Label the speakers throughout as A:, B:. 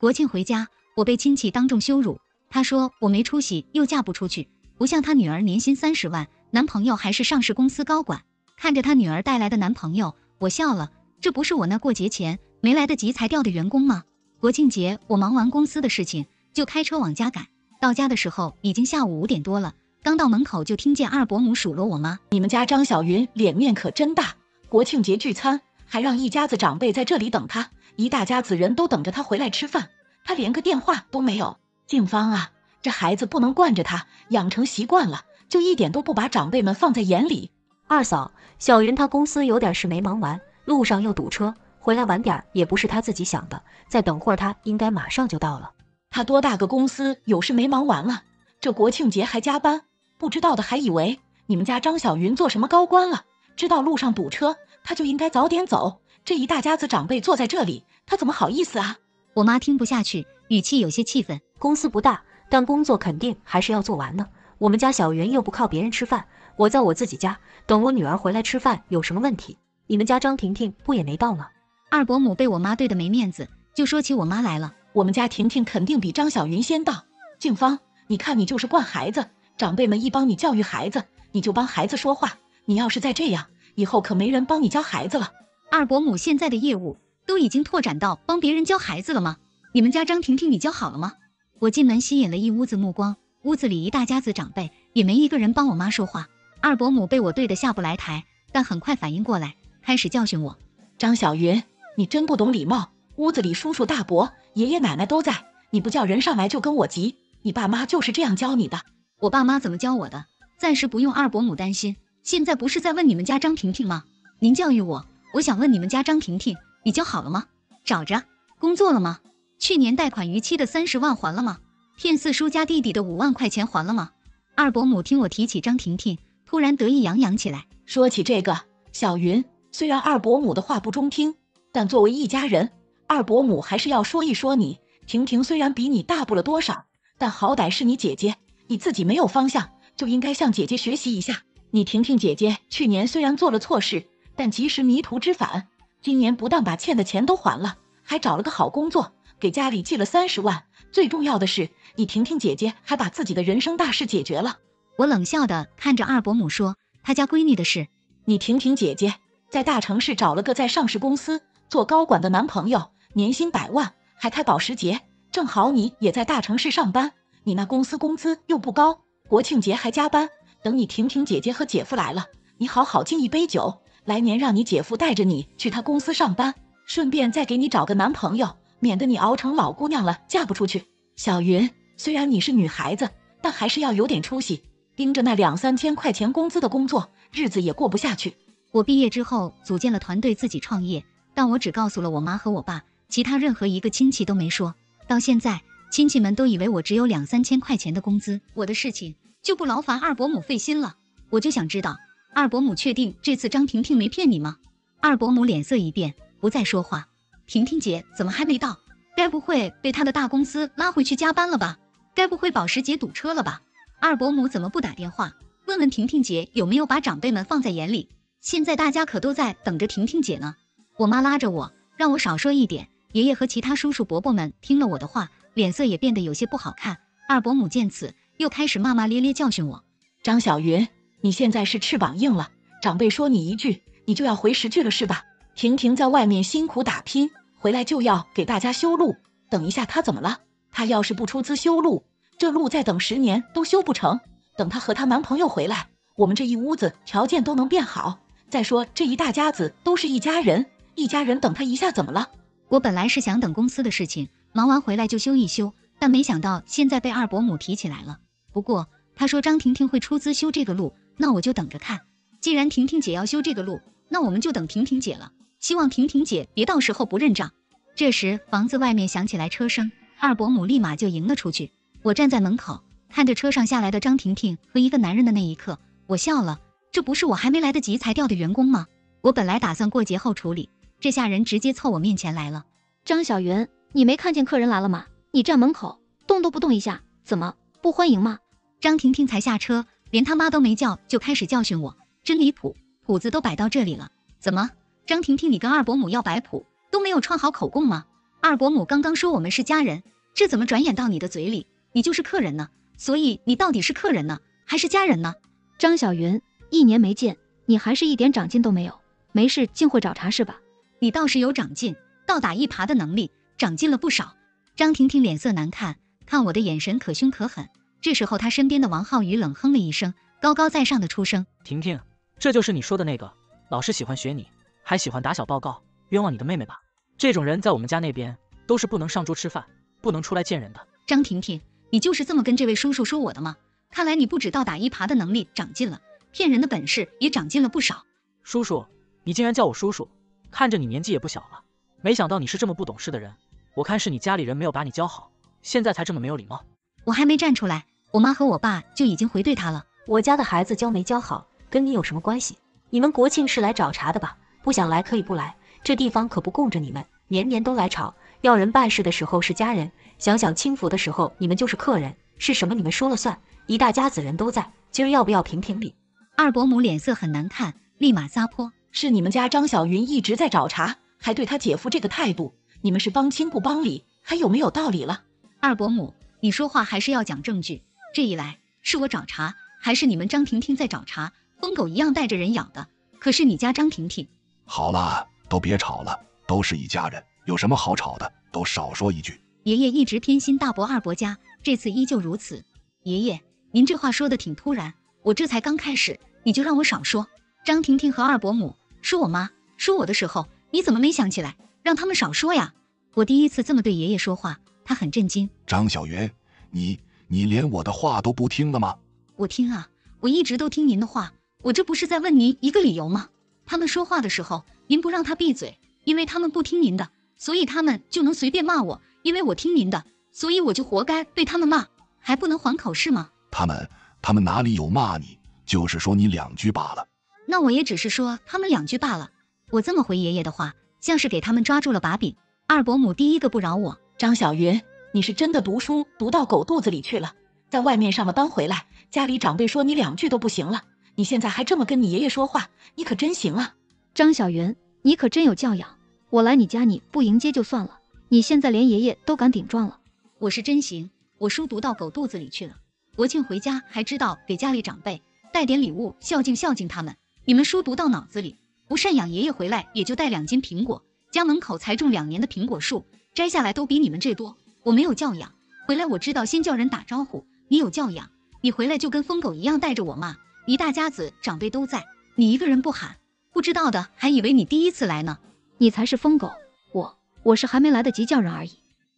A: 国庆回家，我被亲戚当众羞辱。他说我没出息，又嫁不出去，不像他女儿年薪三十万，男朋友还是上市公司高管。看着他女儿带来的男朋友，我笑了。这不是我那过节前没来得及裁掉的员工吗？国庆节我忙完公司的事情，就开车往家赶。到家的时候已经下午五点多了，刚到门口就听见二伯母数落我妈：“
B: 你们家张小云脸面可真大，国庆节聚餐还让一家子长辈在这里等她，一大家子人都等着他回来吃饭，他连个电话都没有。静芳啊，这孩子不能惯着他，养成习惯了，就一点都不把长辈们放在眼里。
C: 二嫂，小云她公司有点事没忙完。”路上又堵车，回来晚点也不是他自己想的。再等会儿，他应该马上就到了。
B: 他多大个公司，有事没忙完了，这国庆节还加班？不知道的还以为你们家张小云做什么高官了。知道路上堵车，他就应该早点走。这一大家子长辈坐在这里，他怎么好意思啊？
A: 我妈听不下去，语气有些气愤。
C: 公司不大，但工作肯定还是要做完的。我们家小云又不靠别人吃饭，我在我自己家等我女儿回来吃饭，有什么问题？你们家张婷婷不也没到吗？
A: 二伯母被我妈对的没面子，就说起我妈来了。
B: 我们家婷婷肯定比张小云先到。静芳，你看你就是惯孩子，长辈们一帮你教育孩子，你就帮孩子说话。你要是再这样，以后可没人帮你教孩子了。
A: 二伯母现在的业务都已经拓展到帮别人教孩子了吗？你们家张婷婷你教好了吗？我进门吸引了一屋子目光，屋子里一大家子长辈，也没一个人帮我妈说话。二伯母被我对得下不来台，但很快反应过来。开始教训我，
B: 张小云，你真不懂礼貌。屋子里叔叔大伯、爷爷奶奶都在，你不叫人上来就跟我急。你爸妈就是这样教你的？
A: 我爸妈怎么教我的？暂时不用二伯母担心。现在不是在问你们家张婷婷吗？您教育我，我想问你们家张婷婷，你教好了吗？找着工作了吗？去年贷款逾期的三十万还了吗？骗四叔家弟弟的五万块钱还了吗？二伯母听我提起张婷婷，突然得意洋洋起来，
B: 说起这个，小云。虽然二伯母的话不中听，但作为一家人，二伯母还是要说一说你。婷婷虽然比你大不了多少，但好歹是你姐姐，你自己没有方向，就应该向姐姐学习一下。你婷婷姐姐去年虽然做了错事，但及时迷途知返，今年不但把欠的钱都还了，还找了个好工作，给家里寄了三十万。最重要的是，你婷婷姐姐还把自己的人生大事解决了。
A: 我冷笑的看着二伯母说：“她家闺女的事，
B: 你婷婷姐姐。”在大城市找了个在上市公司做高管的男朋友，年薪百万，还开保时捷。正好你也在大城市上班，你那公司工资又不高，国庆节还加班。等你婷婷姐姐和姐夫来了，你好好敬一杯酒，来年让你姐夫带着你去他公司上班，顺便再给你找个男朋友，免得你熬成老姑娘了嫁不出去。小云，虽然你是女孩子，但还是要有点出息，盯着那两三千块钱工资的工作，日子也过不下去。
A: 我毕业之后组建了团队，自己创业，但我只告诉了我妈和我爸，其他任何一个亲戚都没说。到现在，亲戚们都以为我只有两三千块钱的工资，我的事情就不劳烦二伯母费心了。我就想知道，二伯母确定这次张婷婷没骗你吗？二伯母脸色一变，不再说话。婷婷姐怎么还没到？该不会被她的大公司拉回去加班了吧？该不会保时捷堵车了吧？二伯母怎么不打电话问问婷婷姐有没有把长辈们放在眼里？现在大家可都在等着婷婷姐呢。我妈拉着我，让我少说一点。爷爷和其他叔叔伯伯们听了我的话，脸色也变得有些不好看。二伯母见此，又开始骂骂咧咧教训我：“
B: 张小云，你现在是翅膀硬了，长辈说你一句，你就要回十句了是吧？婷婷在外面辛苦打拼，回来就要给大家修路。等一下她怎么了？她要是不出资修路，这路再等十年都修不成。等她和她男朋友回来，我们这一屋子条件都能变好。”再说这一大家子都是一家人，一家人等他一下怎么了？
A: 我本来是想等公司的事情忙完回来就修一修，但没想到现在被二伯母提起来了。不过她说张婷婷会出资修这个路，那我就等着看。既然婷婷姐要修这个路，那我们就等婷婷姐了。希望婷婷姐别到时候不认账。这时房子外面响起来车声，二伯母立马就迎了出去。我站在门口看着车上下来的张婷婷和一个男人的那一刻，我笑了。这不是我还没来得及裁掉的员工吗？我本来打算过节后处理，这下人直接凑我面前来了。
D: 张小云，你没看见客人来了吗？你站门口动都不动一下，怎么不欢迎吗？
A: 张婷婷才下车，连他妈都没叫就开始教训我，真离谱！谱子都摆到这里了，怎么？张婷婷，你跟二伯母要摆谱都没有串好口供吗？二伯母刚刚说我们是家人，这怎么转眼到你的嘴里，你就是客人呢？所以你到底是客人呢，还是家人呢？
D: 张小云，一年没见，你还是一点长进都没有，没事净会找茬是吧？
A: 你倒是有长进，倒打一耙的能力长进了不少。张婷婷脸色难看，看我的眼神可凶可狠。这时候，他身边的王浩宇冷哼了一声，高高在上的出声：“
E: 婷婷，这就是你说的那个老师喜欢学你，还喜欢打小报告，冤枉你的妹妹吧？这种人在我们家那边都是不能上桌吃饭，不能出来见人的。”
A: 张婷婷，你就是这么跟这位叔叔说我的吗？看来你不止倒打一耙的能力长进了，骗人的本事也长进了不少。
E: 叔叔，你竟然叫我叔叔，看着你年纪也不小了，没想到你是这么不懂事的人。我看是你家里人没有把你教好，现在才这么没有礼貌。
A: 我还没站出来。我妈和我爸就已经回对他了。
C: 我家的孩子教没教好，跟你有什么关系？你们国庆是来找茬的吧？不想来可以不来，这地方可不供着你们，年年都来吵。要人办事的时候是家人，想想轻浮的时候你们就是客人，是什么你们说了算？一大家子人都在，今儿要不要评评理？
A: 二伯母脸色很难看，立马撒泼：
B: 是你们家张小云一直在找茬，还对他姐夫这个态度，你们是帮亲不帮理，还有没有道理了？
A: 二伯母，你说话还是要讲证据。这一来是我找茬，还是你们张婷婷在找茬？疯狗一样带着人咬的，可是你家张婷婷。
F: 好了，都别吵了，都是一家人，有什么好吵的？都少说一句。
A: 爷爷一直偏心大伯二伯家，这次依旧如此。爷爷，您这话说的挺突然，我这才刚开始，你就让我少说。张婷婷和二伯母说我妈说我的时候，你怎么没想起来让他们少说呀？我第一次这么对爷爷说话，他很震惊。
F: 张小云，你。你连我的话都不听了吗？
A: 我听啊，我一直都听您的话。我这不是在问您一个理由吗？他们说话的时候，您不让他闭嘴，因为他们不听您的，所以他们就能随便骂我。因为我听您的，所以我就活该被他们骂，还不能还口是吗？
F: 他们，他们哪里有骂你？就是说你两句罢了。
A: 那我也只是说他们两句罢了。我这么回爷爷的话，像是给他们抓住了把柄。二伯母第一个不饶我，
B: 张小云。你是真的读书读到狗肚子里去了，在外面上了班回来，家里长辈说你两句都不行了，你现在还这么跟你爷爷说话，你可真行啊！
D: 张小云，你可真有教养。我来你家你不迎接就算了，你现在连爷爷都敢顶撞了。
A: 我是真行，我书读到狗肚子里去了，国庆回家还知道给家里长辈带点礼物孝敬孝敬他们。你们书读到脑子里，不赡养爷爷回来也就带两斤苹果，家门口才种两年的苹果树，摘下来都比你们这多。我没有教养，回来我知道先叫人打招呼。你有教养，你回来就跟疯狗一样带着我骂，一大家子长辈都在，你一个人不喊，不知道的还以为你第一次来呢。
D: 你才是疯狗，我我是还没来得及叫人而已。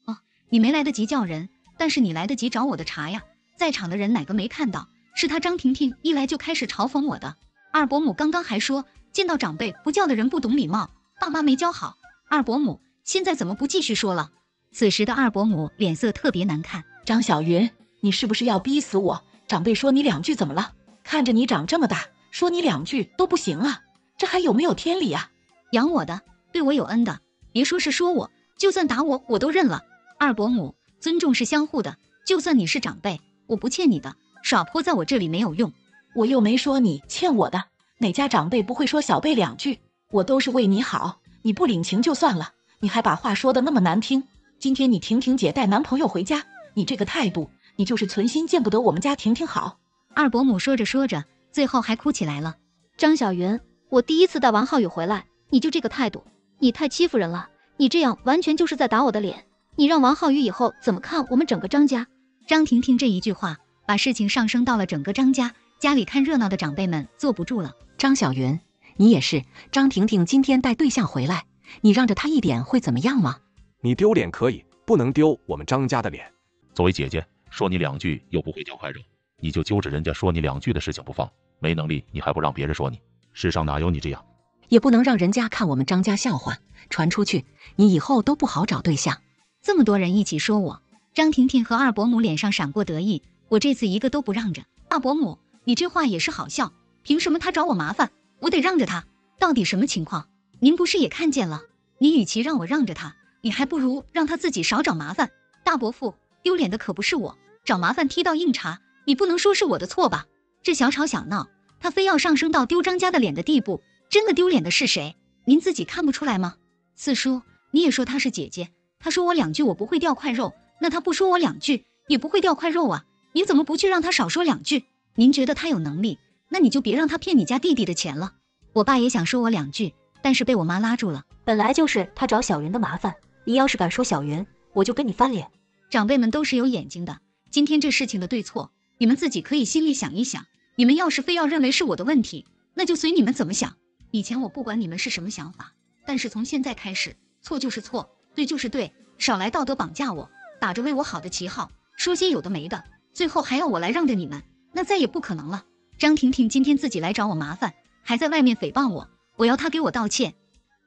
A: 哦，你没来得及叫人，但是你来得及找我的茬呀。在场的人哪个没看到？是他张婷婷一来就开始嘲讽我的。二伯母刚刚还说见到长辈不叫的人不懂礼貌，爸妈没教好。二伯母现在怎么不继续说了？此时的二伯母脸色特别难看。
B: 张小云，你是不是要逼死我？长辈说你两句怎么了？看着你长这么大，说你两句都不行啊？这还有没有天理啊？
A: 养我的，对我有恩的，别说是说我，就算打我，我都认了。二伯母，尊重是相互的，就算你是长辈，我不欠你的，耍泼在我这里没有用。
B: 我又没说你欠我的，哪家长辈不会说小辈两句？我都是为你好，你不领情就算了，你还把话说的那么难听。今天你婷婷姐带男朋友回家，你这个态度，你就是存心见不得我们家婷婷好。
A: 二伯母说着说着，最后还哭起来了。
D: 张小云，我第一次带王浩宇回来，你就这个态度，你太欺负人了。你这样完全就是在打我的脸。你让王浩宇以后怎么看我们整个张家？
A: 张婷婷这一句话，把事情上升到了整个张家。家里看热闹的长辈们坐不住了。
G: 张小云，你也是。张婷婷今天带对象回来，你让着她一点会怎么样吗？
H: 你丢脸可以，不能丢我们张家的脸。
I: 作为姐姐，说你两句又不会掉块肉，你就揪着人家说你两句的事情不放，没能力你还不让别人说你？世上哪有你这样？
G: 也不能让人家看我们张家笑话，传出去，你以后都不好找对象。
A: 这么多人一起说我，张婷婷和二伯母脸上闪过得意，我这次一个都不让着。二伯母，你这话也是好笑，凭什么他找我麻烦，我得让着他？到底什么情况？您不是也看见了？你与其让我让着他。你还不如让他自己少找麻烦。大伯父丢脸的可不是我，找麻烦踢到硬茬，你不能说是我的错吧？这小吵小闹，他非要上升到丢张家的脸的地步，真的丢脸的是谁？您自己看不出来吗？四叔，你也说她是姐姐，他说我两句我不会掉块肉，那他不说我两句也不会掉块肉啊。你怎么不去让他少说两句？您觉得他有能力，那你就别让他骗你家弟弟的钱了。我爸也想说我两句，但是被我妈拉住了。
C: 本来就是他找小云的麻烦，你要是敢说小云，我就跟你翻脸。
A: 长辈们都是有眼睛的，今天这事情的对错，你们自己可以心里想一想。你们要是非要认为是我的问题，那就随你们怎么想。以前我不管你们是什么想法，但是从现在开始，错就是错，对就是对，少来道德绑架我，打着为我好的旗号说些有的没的，最后还要我来让着你们，那再也不可能了。张婷婷今天自己来找我麻烦，还在外面诽谤我，我要她给我道歉。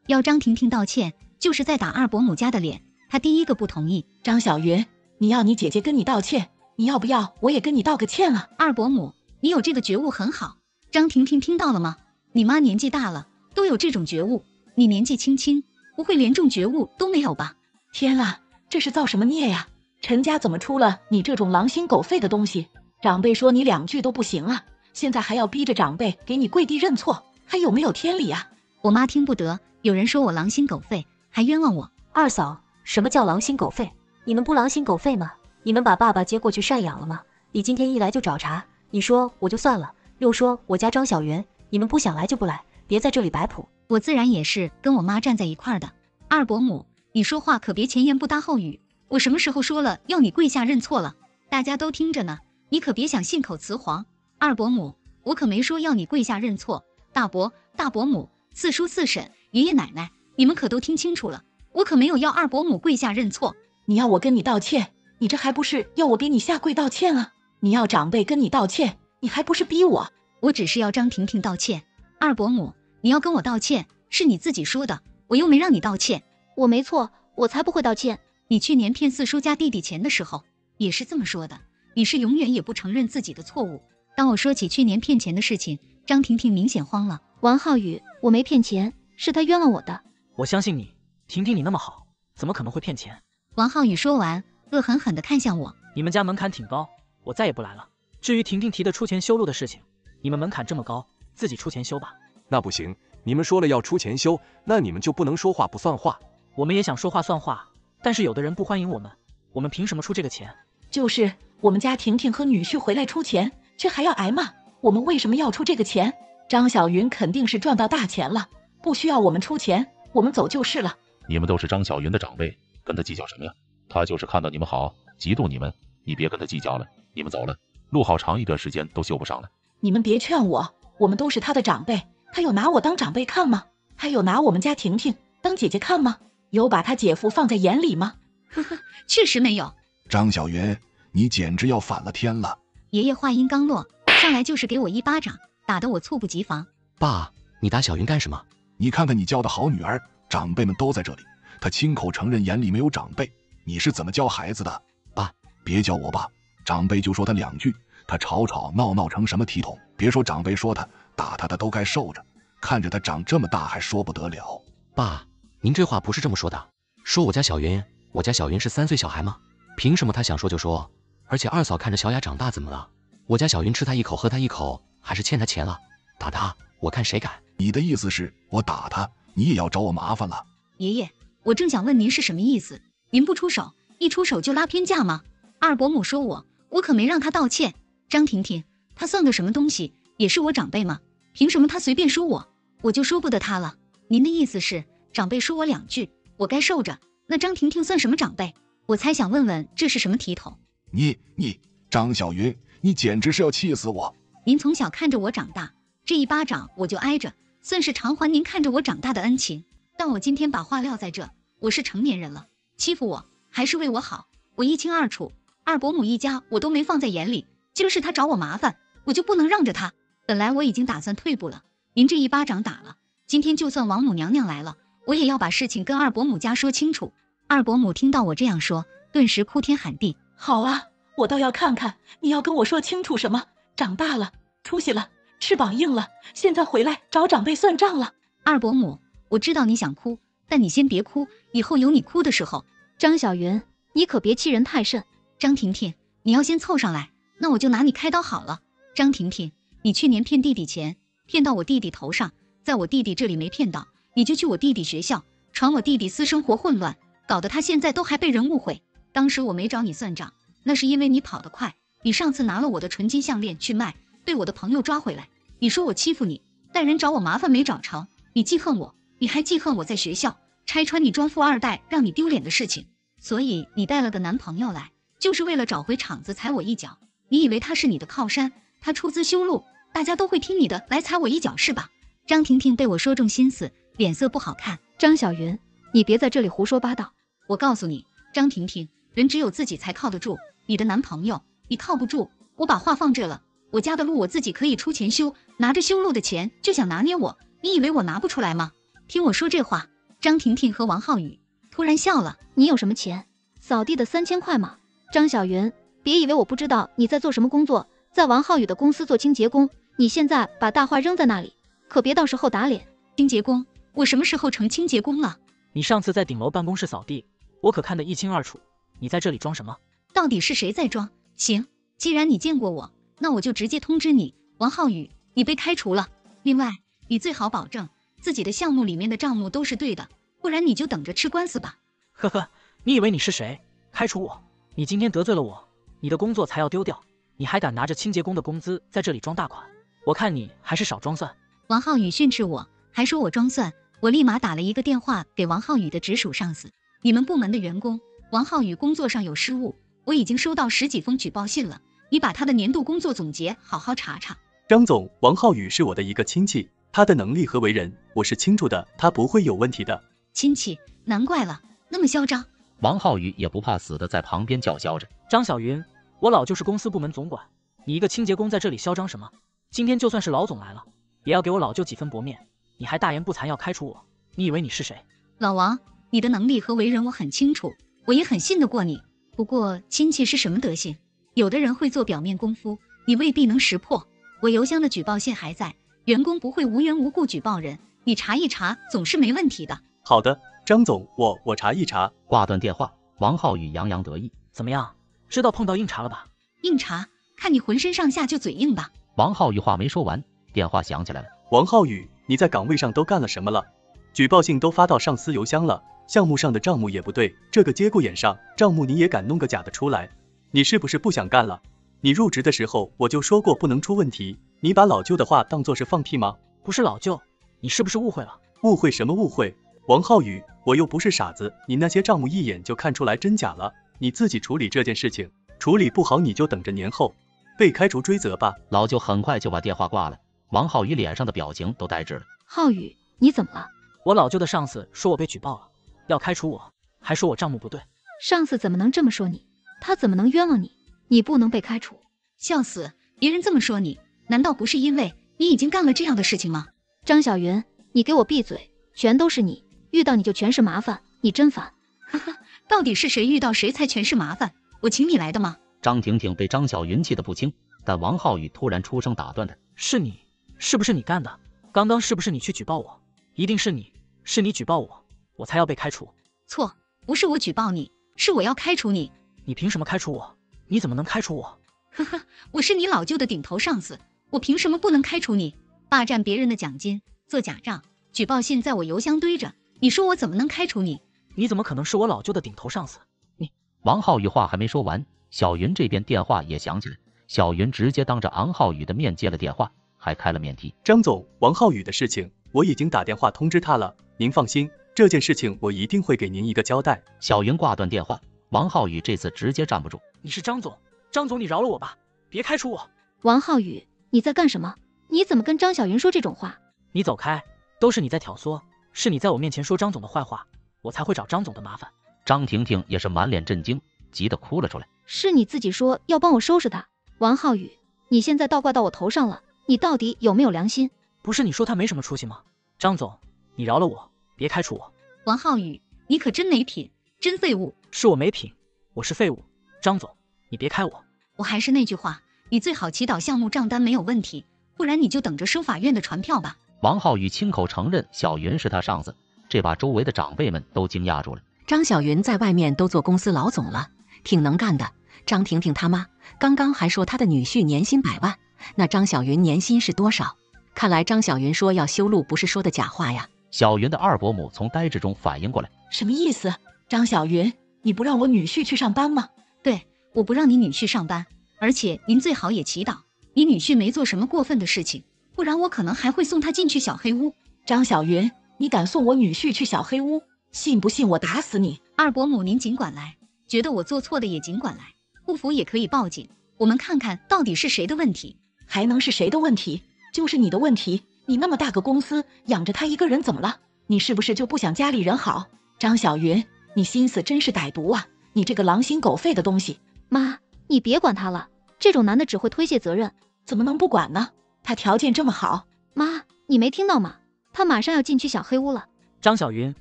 A: 要张婷婷道歉，就是在打二伯母家的脸。她第一个不同意。
B: 张小云，你要你姐姐跟你道歉，你要不要我也跟你道个歉啊？
A: 二伯母。你有这个觉悟很好，张婷婷听到了吗？你妈年纪大了，都有这种觉悟，你年纪轻轻，不会连这种觉悟都没有吧？
B: 天啊，这是造什么孽呀？陈家怎么出了你这种狼心狗肺的东西？长辈说你两句都不行啊，现在还要逼着长辈给你跪地认错，还有没有天理啊？
A: 我妈听不得，有人说我狼心狗肺，还冤枉我。
C: 二嫂，什么叫狼心狗肺？你们不狼心狗肺吗？你们把爸爸接过去赡养了吗？你今天一来就找茬。你说我就算了，又说我家张小云，你们不想来就不来，别在这里摆谱。
A: 我自然也是跟我妈站在一块儿的。二伯母，你说话可别前言不搭后语。我什么时候说了要你跪下认错了？大家都听着呢，你可别想信口雌黄。二伯母，我可没说要你跪下认错。大伯、大伯母、四叔、四婶、爷爷奶奶，你们可都听清楚了，我可没有要二伯母跪下认错。
B: 你要我跟你道歉，你这还不是要我给你下跪道歉啊？你要长辈跟你道歉，你还不是逼我？
A: 我只是要张婷婷道歉。二伯母，你要跟我道歉，是你自己说的，我又没让你道歉。
D: 我没错，我才不会道歉。
A: 你去年骗四叔家弟弟钱的时候，也是这么说的。你是永远也不承认自己的错误。当我说起去年骗钱的事情，张婷婷明显慌了。
D: 王浩宇，我没骗钱，是他冤枉我的。
E: 我相信你，婷婷你那么好，怎么可能会骗钱？
A: 王浩宇说完，恶狠狠地看向我。
E: 你们家门槛挺高。我再也不来了。至于婷婷提的出钱修路的事情，你们门槛这么高，自己出钱修吧。
H: 那不行，你们说了要出钱修，那你们就不能说话不算话。
E: 我们也想说话算话，但是有的人不欢迎我们，我们凭什么出这个钱？
B: 就是我们家婷婷和女婿回来出钱，却还要挨骂，我们为什么要出这个钱？张小云肯定是赚到大钱了，不需要我们出钱，我们走就是了。
I: 你们都是张小云的长辈，跟他计较什么呀？他就是看到你们好，嫉妒你们，你别跟他计较了。你们走了，路好长一段时间都修不上了。
B: 你们别劝我，我们都是他的长辈，他有拿我当长辈看吗？他有拿我们家婷婷当姐姐看吗？有把他姐夫放在眼里吗？
A: 呵呵，确实没有。
F: 张小云，你简直要反了天了！
A: 爷爷话音刚落，上来就是给我一巴掌，打得我猝不及防。
J: 爸，你打小云干什么？
F: 你看看你教的好女儿，长辈们都在这里，她亲口承认眼里没有长辈，你是怎么教孩子的？
J: 爸，
F: 别叫我爸。长辈就说他两句，他吵吵闹闹成什么体统？别说长辈说他打他，他都该受着。看着他长这么大，还说不得了。
J: 爸，您这话不是这么说的。说我家小云，我家小云是三岁小孩吗？凭什么他想说就说？而且二嫂看着小雅长大，怎么了？我家小云吃他一口，喝他一口，还是欠他钱了？打他，我看谁敢？
F: 你的意思是我打他，你也要找我麻烦了？
A: 爷爷，我正想问您是什么意思？您不出手，一出手就拉偏架吗？二伯母说我。我可没让他道歉，张婷婷，他算个什么东西？也是我长辈吗？凭什么他随便说我，我就说不得他了？您的意思是，长辈说我两句，我该受着？那张婷婷算什么长辈？我猜想问问，这是什么体统？
F: 你你，张小云，你简直是要气死我！
A: 您从小看着我长大，这一巴掌我就挨着，算是偿还您看着我长大的恩情。但我今天把话撂在这，我是成年人了，欺负我还是为我好，我一清二楚。二伯母一家我都没放在眼里，今儿是他找我麻烦，我就不能让着他。本来我已经打算退步了，您这一巴掌打了，今天就算王母娘娘来了，我也要把事情跟二伯母家说清楚。二伯母听到我这样说，顿时哭天喊地。
B: 好啊，我倒要看看你要跟我说清楚什么。长大了，出息了，翅膀硬了，现在回来找长辈算账了。
A: 二伯母，我知道你想哭，但你先别哭，以后有你哭的时候。
D: 张小云，你可别欺人太甚。
A: 张婷婷，你要先凑上来，那我就拿你开刀好了。张婷婷，你去年骗弟弟钱，骗到我弟弟头上，在我弟弟这里没骗到，你就去我弟弟学校，传我弟弟私生活混乱，搞得他现在都还被人误会。当时我没找你算账，那是因为你跑得快。你上次拿了我的纯金项链去卖，被我的朋友抓回来。你说我欺负你，带人找我麻烦没找成，你记恨我，你还记恨我在学校拆穿你装富二代让你丢脸的事情。所以你带了个男朋友来，就是为了找回场子踩我一脚。你以为他是你的靠山，他出资修路，大家都会听你的来踩我一脚是吧？张婷婷被我说中心思，脸色不好看。
D: 张小云，你别在这里胡说八道。
A: 我告诉你，张婷婷，人只有自己才靠得住，你的男朋友你靠不住。我把话放这了，我家的路我自己可以出钱修，拿着修路的钱就想拿捏我，你以为我拿不出来吗？听我说这话，张婷婷和王浩宇突然笑了。
D: 你有什么钱？扫地的三千块吗？张小云。别以为我不知道你在做什么工作，在王浩宇的公司做清洁工。你现在把大话扔在那里，可别到时候打脸。
A: 清洁工？我什么时候成清洁工了？
E: 你上次在顶楼办公室扫地，我可看得一清二楚。你在这里装什么？
A: 到底是谁在装？行，既然你见过我，那我就直接通知你，王浩宇，你被开除了。另外，你最好保证自己的项目里面的账目都是对的，不然你就等着吃官司吧。
E: 呵呵，你以为你是谁？开除我？你今天得罪了我。你的工作才要丢掉，你还敢拿着清洁工的工资在这里装大款？我看你还是少装蒜。
A: 王浩宇训斥我，还说我装蒜。我立马打了一个电话给王浩宇的直属上司，你们部门的员工王浩宇工作上有失误，我已经收到十几封举报信了。你把他的年度工作总结好好查查。
K: 张总，王浩宇是我的一个亲戚，他的能力和为人我是清楚的，他不会有问题的。
A: 亲戚，难怪了，那么嚣张。
I: 王浩宇也不怕死的在旁边叫嚣着，
E: 张小云。我老舅是公司部门总管，你一个清洁工在这里嚣张什么？今天就算是老总来了，也要给我老舅几分薄面。你还大言不惭要开除我？你以为你是谁？
A: 老王，你的能力和为人我很清楚，我也很信得过你。不过亲戚是什么德行？有的人会做表面功夫，你未必能识破。我邮箱的举报信还在，员工不会无缘无故举报人，你查一查总是没问题的。
K: 好的，张总，我我查一查。
I: 挂断电话，王浩宇洋洋得意，
E: 怎么样？知道碰到硬茬了吧？
A: 硬茬，看你浑身上下就嘴硬吧。
I: 王浩宇话没说完，电话响起来了。
K: 王浩宇，你在岗位上都干了什么了？举报信都发到上司邮箱了，项目上的账目也不对，这个节骨眼上，账目你也敢弄个假的出来？你是不是不想干了？你入职的时候我就说过不能出问题，你把老舅的话当做是放屁吗？
E: 不是老舅，你是不是误会了？
K: 误会什么误会？王浩宇，我又不是傻子，你那些账目一眼就看出来真假了。你自己处理这件事情，处理不好你就等着年后被开除追责吧。
I: 老舅很快就把电话挂了，王浩宇脸上的表情都呆滞了。
D: 浩宇，你怎么了？
E: 我老舅的上司说我被举报了，要开除我，还说我账目不对。
D: 上司怎么能这么说你？他怎么能冤枉你？你不能被开除。
A: 笑死，别人这么说你，难道不是因为你已经干了这样的事情吗？
D: 张小云，你给我闭嘴！全都是你，遇到你就全是麻烦，你真烦。
A: 哈哈。到底是谁遇到谁才全是麻烦？我请你来的吗？
I: 张婷婷被张小云气得不轻，但王浩宇突然出声打断她：“
E: 是你，是不是你干的？刚刚是不是你去举报我？一定是你，是你举报我，我才要被开除。
A: 错，不是我举报你，是我要开除你。
E: 你凭什么开除我？你怎么能开除我？
A: 呵呵，我是你老舅的顶头上司，我凭什么不能开除你？霸占别人的奖金，做假账，举报信在我邮箱堆着，你说我怎么能开除你？”
E: 你怎么可能是我老舅的顶头上司？你
I: 王浩宇话还没说完，小云这边电话也响起来。小云直接当着昂浩宇的面接了电话，还开了免提。
K: 张总，王浩宇的事情我已经打电话通知他了，您放心，这件事情我一定会给您一个交代。
I: 小云挂断电话，王浩宇这次直接站不住。
E: 你是张总，张总你饶了我吧，别开除我。
D: 王浩宇，你在干什么？你怎么跟张小云说这种话？
E: 你走开，都是你在挑唆，是你在我面前说张总的坏话。我才会找张总的麻烦。
I: 张婷婷也是满脸震惊，急得哭了出来。
D: 是你自己说要帮我收拾他，王浩宇，你现在倒挂到我头上了，你到底有没有良心？
E: 不是你说他没什么出息吗？张总，你饶了我，别开除我。
A: 王浩宇，你可真没品，真废物。
E: 是我没品，我是废物。张总，你别开我。
A: 我还是那句话，你最好祈祷项目账单没有问题，不然你就等着收法院的传票吧。
I: 王浩宇亲口承认小云是他上司。这把周围的长辈们都惊讶住了。
G: 张小云在外面都做公司老总了，挺能干的。张婷婷他妈刚刚还说她的女婿年薪百万，那张小云年薪是多少？看来张小云说要修路不是说的假话呀。
I: 小云的二伯母从呆滞中反应过来，
B: 什么意思？张小云，你不让我女婿去上班吗？
A: 对，我不让你女婿上班，而且您最好也祈祷你女婿没做什么过分的事情，不然我可能还会送他进去小黑屋。
B: 张小云，你敢送我女婿去小黑屋？信不信我打死你？
A: 二伯母，您尽管来，觉得我做错的也尽管来，不服也可以报警，我们看看到底是谁的问题。
B: 还能是谁的问题？就是你的问题。你那么大个公司，养着他一个人怎么了？你是不是就不想家里人好？张小云，你心思真是歹毒啊！你这个狼心狗肺的东西！
D: 妈，你别管他了，这种男的只会推卸责任，
B: 怎么能不管呢？他条件这么好。
D: 妈，你没听到吗？他马上要进去小黑屋了。
E: 张小云，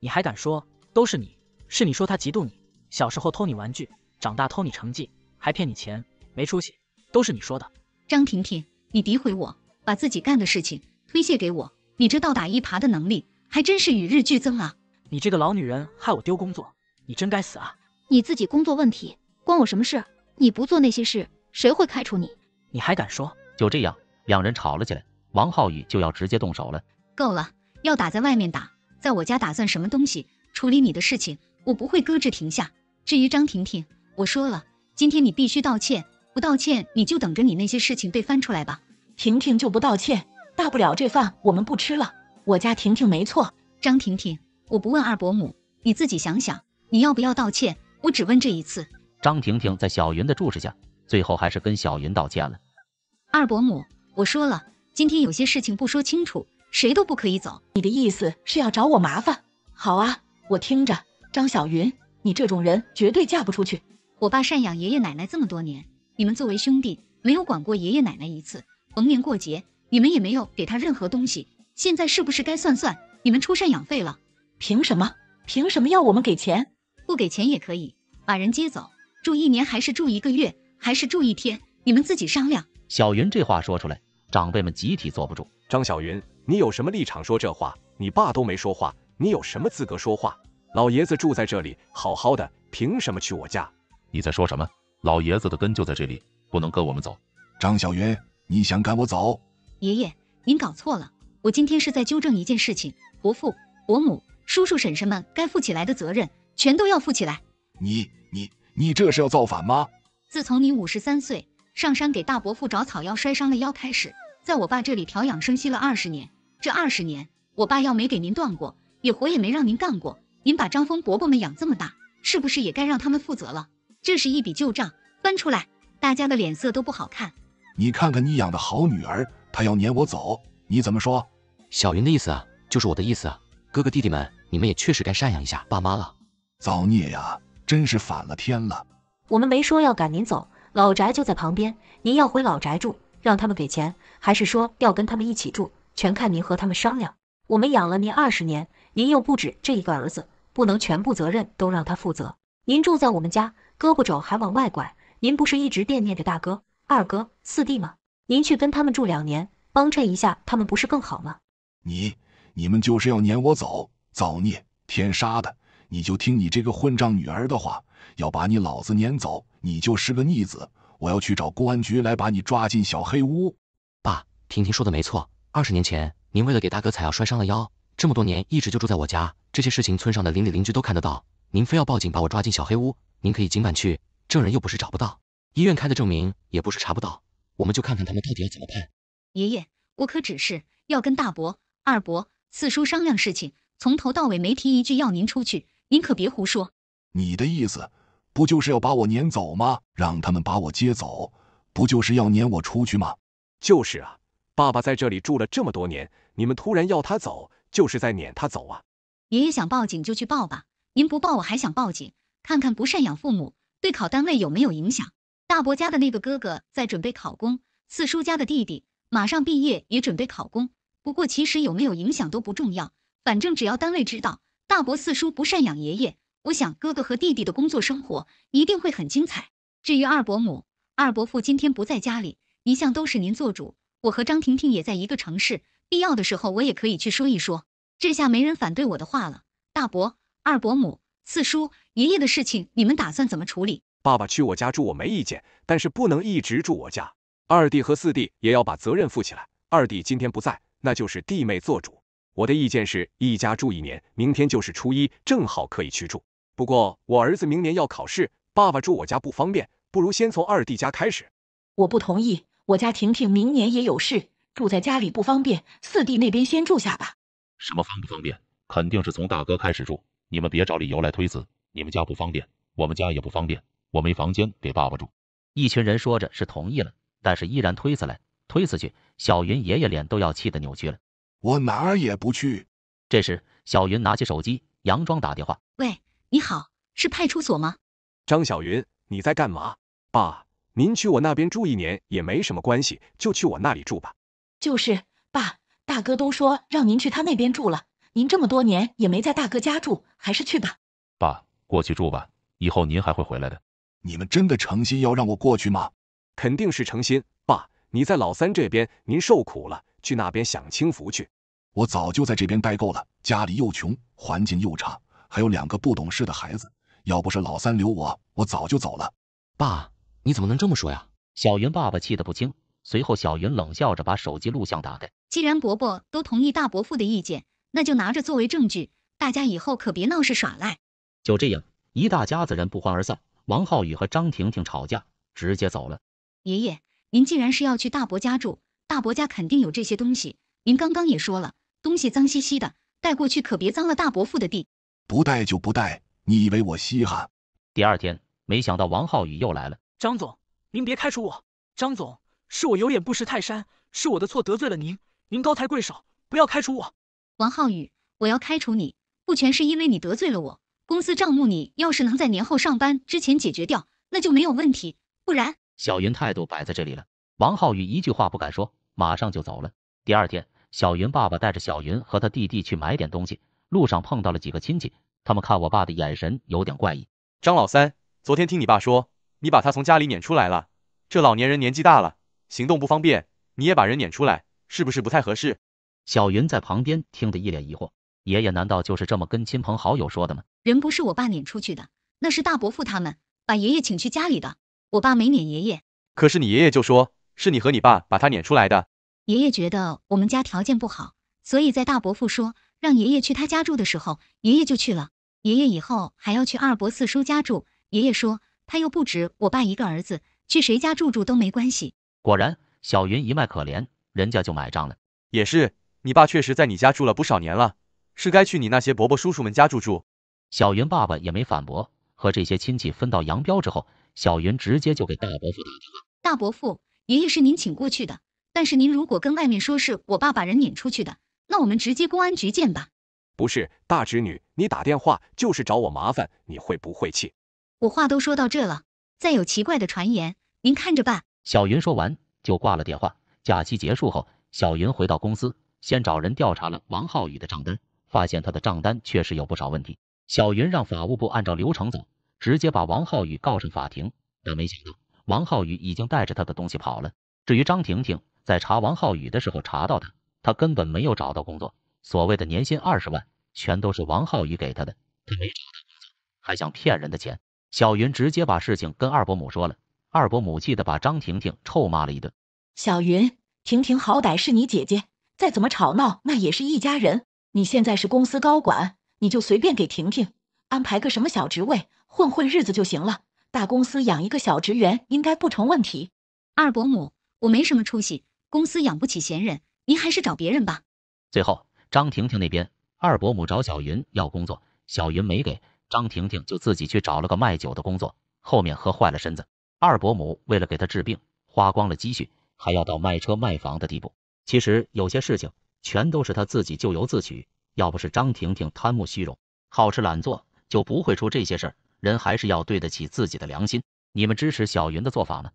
E: 你还敢说？都是你，是你说他嫉妒你，小时候偷你玩具，长大偷你成绩，还骗你钱，没出息，都是你说的。
A: 张婷婷，你诋毁我，把自己干的事情推卸给我，你这倒打一耙的能力还真是与日俱增啊！
E: 你这个老女人，害我丢工作，你真该死啊！
D: 你自己工作问题关我什么事？你不做那些事，谁会开除你？
E: 你还敢说？
L: 就这样，两人吵了起来，王浩宇就要直接动手了。
A: 够了，要打在外面打，在我家打算什么东西？处理你的事情，我不会搁置停下。至于张婷婷，我说了，今天你必须道歉。不道歉，你就等着你那些事情被翻出来吧。
B: 婷婷就不道歉，大不了这饭我们不吃了。我家婷婷没错。
A: 张婷婷，我不问二伯母，你自己想想，你要不要道歉？我只问这一次。
L: 张婷婷在小云的注视下，最后还是跟小云道歉了。
A: 二伯母，我说了，今天有些事情不说清楚，谁都不可以走。
B: 你的意思是要找我麻烦？好啊，我听着。张小云，你这种人绝对嫁不出去。
A: 我爸赡养爷爷奶奶这么多年。你们作为兄弟，没有管过爷爷奶奶一次，逢年过节，你们也没有给他任何东西。现在是不是该算算你们出赡养费了？
B: 凭什么？凭什么要我们给钱？
A: 不给钱也可以，把人接走，住一年还是住一个月，还是住一天，你们自己商量。
L: 小云这话说出来，长辈们集体坐不住。
H: 张小云，你有什么立场说这话？你爸都没说话，你有什么资格说话？老爷子住在这里，好好的，凭什么去我家？
I: 你在说什么？老爷子的根就在这里，不能跟我们走。
F: 张小云，你想赶我走？
A: 爷爷，您搞错了，我今天是在纠正一件事情。伯父、伯母、叔叔、婶婶们该负起来的责任，全都要负起来。
F: 你、你、你这是要造反吗？
A: 自从你五十三岁上山给大伯父找草药摔伤了腰开始，在我爸这里调养生息了二十年。这二十年，我爸药没给您断过，也活也没让您干过。您把张峰伯伯们养这么大，是不是也该让他们负责了？这是一笔旧账，翻出来，大家的脸色都不好看。
F: 你看看你养的好女儿，她要撵我走，你怎么说？
J: 小云的意思啊，就是我的意思啊。哥哥弟弟们，你们也确实该赡养一下爸妈了。
F: 造孽呀，真是反了天了。
C: 我们没说要赶您走，老宅就在旁边，您要回老宅住，让他们给钱，还是说要跟他们一起住，全看您和他们商量。我们养了您二十年，您又不止这一个儿子，不能全部责任都让他负责。您住在我们家。胳膊肘还往外拐，您不是一直惦念着大哥、二哥、四弟吗？您去跟他们住两年，帮衬一下他们，不是更好吗？
F: 你、你们就是要撵我走，造孽！天杀的！你就听你这个混账女儿的话，要把你老子撵走，你就是个逆子！我要去找公安局来把你抓进小黑屋。
J: 爸，婷婷说的没错，二十年前您为了给大哥采药摔伤了腰，这么多年一直就住在我家，这些事情村上的邻里邻居都看得到，您非要报警把我抓进小黑屋。您可以尽管去，证人又不是找不到，医院开的证明也不是查不到，我们就看看他们到底要怎么判。
A: 爷爷，我可只是要跟大伯、二伯、四叔商量事情，从头到尾没提一句要您出去，您可别胡说。
F: 你的意思不就是要把我撵走吗？让他们把我接走，不就是要撵我出去吗？
H: 就是啊，爸爸在这里住了这么多年，你们突然要他走，就是在撵他走啊。
A: 爷爷想报警就去报吧，您不报我还想报警。看看不赡养父母对考单位有没有影响？大伯家的那个哥哥在准备考公，四叔家的弟弟马上毕业也准备考公。不过其实有没有影响都不重要，反正只要单位知道大伯四叔不赡养爷爷，我想哥哥和弟弟的工作生活一定会很精彩。至于二伯母、二伯父今天不在家里，一向都是您做主。我和张婷婷也在一个城市，必要的时候我也可以去说一说。这下没人反对我的话了。大伯、二伯母。四叔、爷爷的事情，你们打算怎么处理？
H: 爸爸去我家住我没意见，但是不能一直住我家。二弟和四弟也要把责任负起来。二弟今天不在，那就是弟妹做主。我的意见是一家住一年，明天就是初一，正好可以去住。不过我儿子明年要考试，爸爸住我家不方便，不如先从二弟家开始。
B: 我不同意，我家婷婷明年也有事，住在家里不方便，四弟那边先住下吧。
I: 什么方不方便？肯定是从大哥开始住，你们别找理由来推辞。你们家不方便，我们家也不方便，我没房间给爸爸住。
L: 一群人说着是同意了，但是依然推辞来推辞去。小云爷爷脸都要气得扭曲了。
F: 我哪儿也不去。
L: 这时，小云拿起手机，佯装打电话：“
A: 喂，你好，是派出所吗？
H: 张小云，你在干嘛？爸，您去我那边住一年也没什么关系，就去我那里住吧。
B: 就是，爸，大哥都说让您去他那边住了，您这么多年也没在大哥家住，还是去吧。
I: 爸，过去住吧，以后您还会回来的。
F: 你们真的诚心要让我过去吗？
H: 肯定是诚心。爸，你在老三这边您受苦了，去那边享清福去。
F: 我早就在这边待够了，家里又穷，环境又差，还有两个不懂事的孩子。要不是老三留我，我早就走了。
J: 爸，你怎么能这么说呀？
L: 小云爸爸气得不轻。随后，小云冷笑着把手机录像打开。
A: 既然伯伯都同意大伯父的意见，那就拿着作为证据，大家以后可别闹事耍赖。
L: 就这样，一大家子人不欢而散。王浩宇和张婷婷吵架，直接走了。
A: 爷爷，您既然是要去大伯家住，大伯家肯定有这些东西。您刚刚也说了，东西脏兮兮的，带过去可别脏了大伯父的地。
F: 不带就不带，你以为我稀罕？
L: 第二天，没想到王浩宇又来了。
E: 张总，您别开除我。张总，是我有眼不识泰山，是我的错得罪了您，您高抬贵手，不要开除我。
A: 王浩宇，我要开除你，不全是因为你得罪了我。公司账目你要是能在年后上班之前解决掉，那就没有问题。不然，
L: 小云态度摆在这里了。王浩宇一句话不敢说，马上就走了。第二天，小云爸爸带着小云和他弟弟去买点东西，路上碰到了几个亲戚，他们看我爸的眼神有点怪异。
K: 张老三，昨天听你爸说，你把他从家里撵出来了。这老年人年纪大了，行动不方便，你也把人撵出来，是不是不太合适？
L: 小云在旁边听得一脸疑惑。爷爷难道就是这么跟亲朋好友说的吗？
A: 人不是我爸撵出去的，那是大伯父他们把爷爷请去家里的。我爸没撵爷爷。
K: 可是你爷爷就说是你和你爸把他撵出来的。
A: 爷爷觉得我们家条件不好，所以在大伯父说让爷爷去他家住的时候，爷爷就去了。爷爷以后还要去二伯四叔家住，爷爷说他又不止我爸一个儿子，去谁家住住都没关系。
L: 果然，小云一卖可怜，人家就买账了。
K: 也是，你爸确实在你家住了不少年了。是该去你那些伯伯叔叔们家住住。
L: 小云爸爸也没反驳。和这些亲戚分道扬镳之后，小云直接就给大伯父打电话。
A: 大伯父，爷爷是您请过去的，但是您如果跟外面说是我爸把人撵出去的，那我们直接公安局见吧。
H: 不是，大侄女，你打电话就是找我麻烦，你会不会气？
A: 我话都说到这了，再有奇怪的传言，您看着办。
L: 小云说完就挂了电话。假期结束后，小云回到公司，先找人调查了王浩宇的账单。发现他的账单确实有不少问题，小云让法务部按照流程走，直接把王浩宇告上法庭。但没想到，王浩宇已经带着他的东西跑了。至于张婷婷，在查王浩宇的时候查到他，他根本没有找到工作，所谓的年薪二十万，全都是王浩宇给他的，他没找到工作，还想骗人的钱。小云直接把事情跟二伯母说了，二伯母气得把张婷婷臭骂了一顿。
B: 小云，婷婷好歹是你姐姐，再怎么吵闹，那也是一家人。你现在是公司高管，你就随便给婷婷安排个什么小职位，混混日子就行了。大公司养一个小职员应该不成问题。
A: 二伯母，我没什么出息，公司养不起闲人，您还是找别人吧。
L: 最后，张婷婷那边，二伯母找小云要工作，小云没给，张婷婷就自己去找了个卖酒的工作，后面喝坏了身子。二伯母为了给她治病，花光了积蓄，还要到卖车卖房的地步。其实有些事情。全都是她自己咎由自取，要不是张婷婷贪慕虚荣、好吃懒做，就不会出这些事儿。人还是要对得起自己的良心。你们支持小云的做法吗？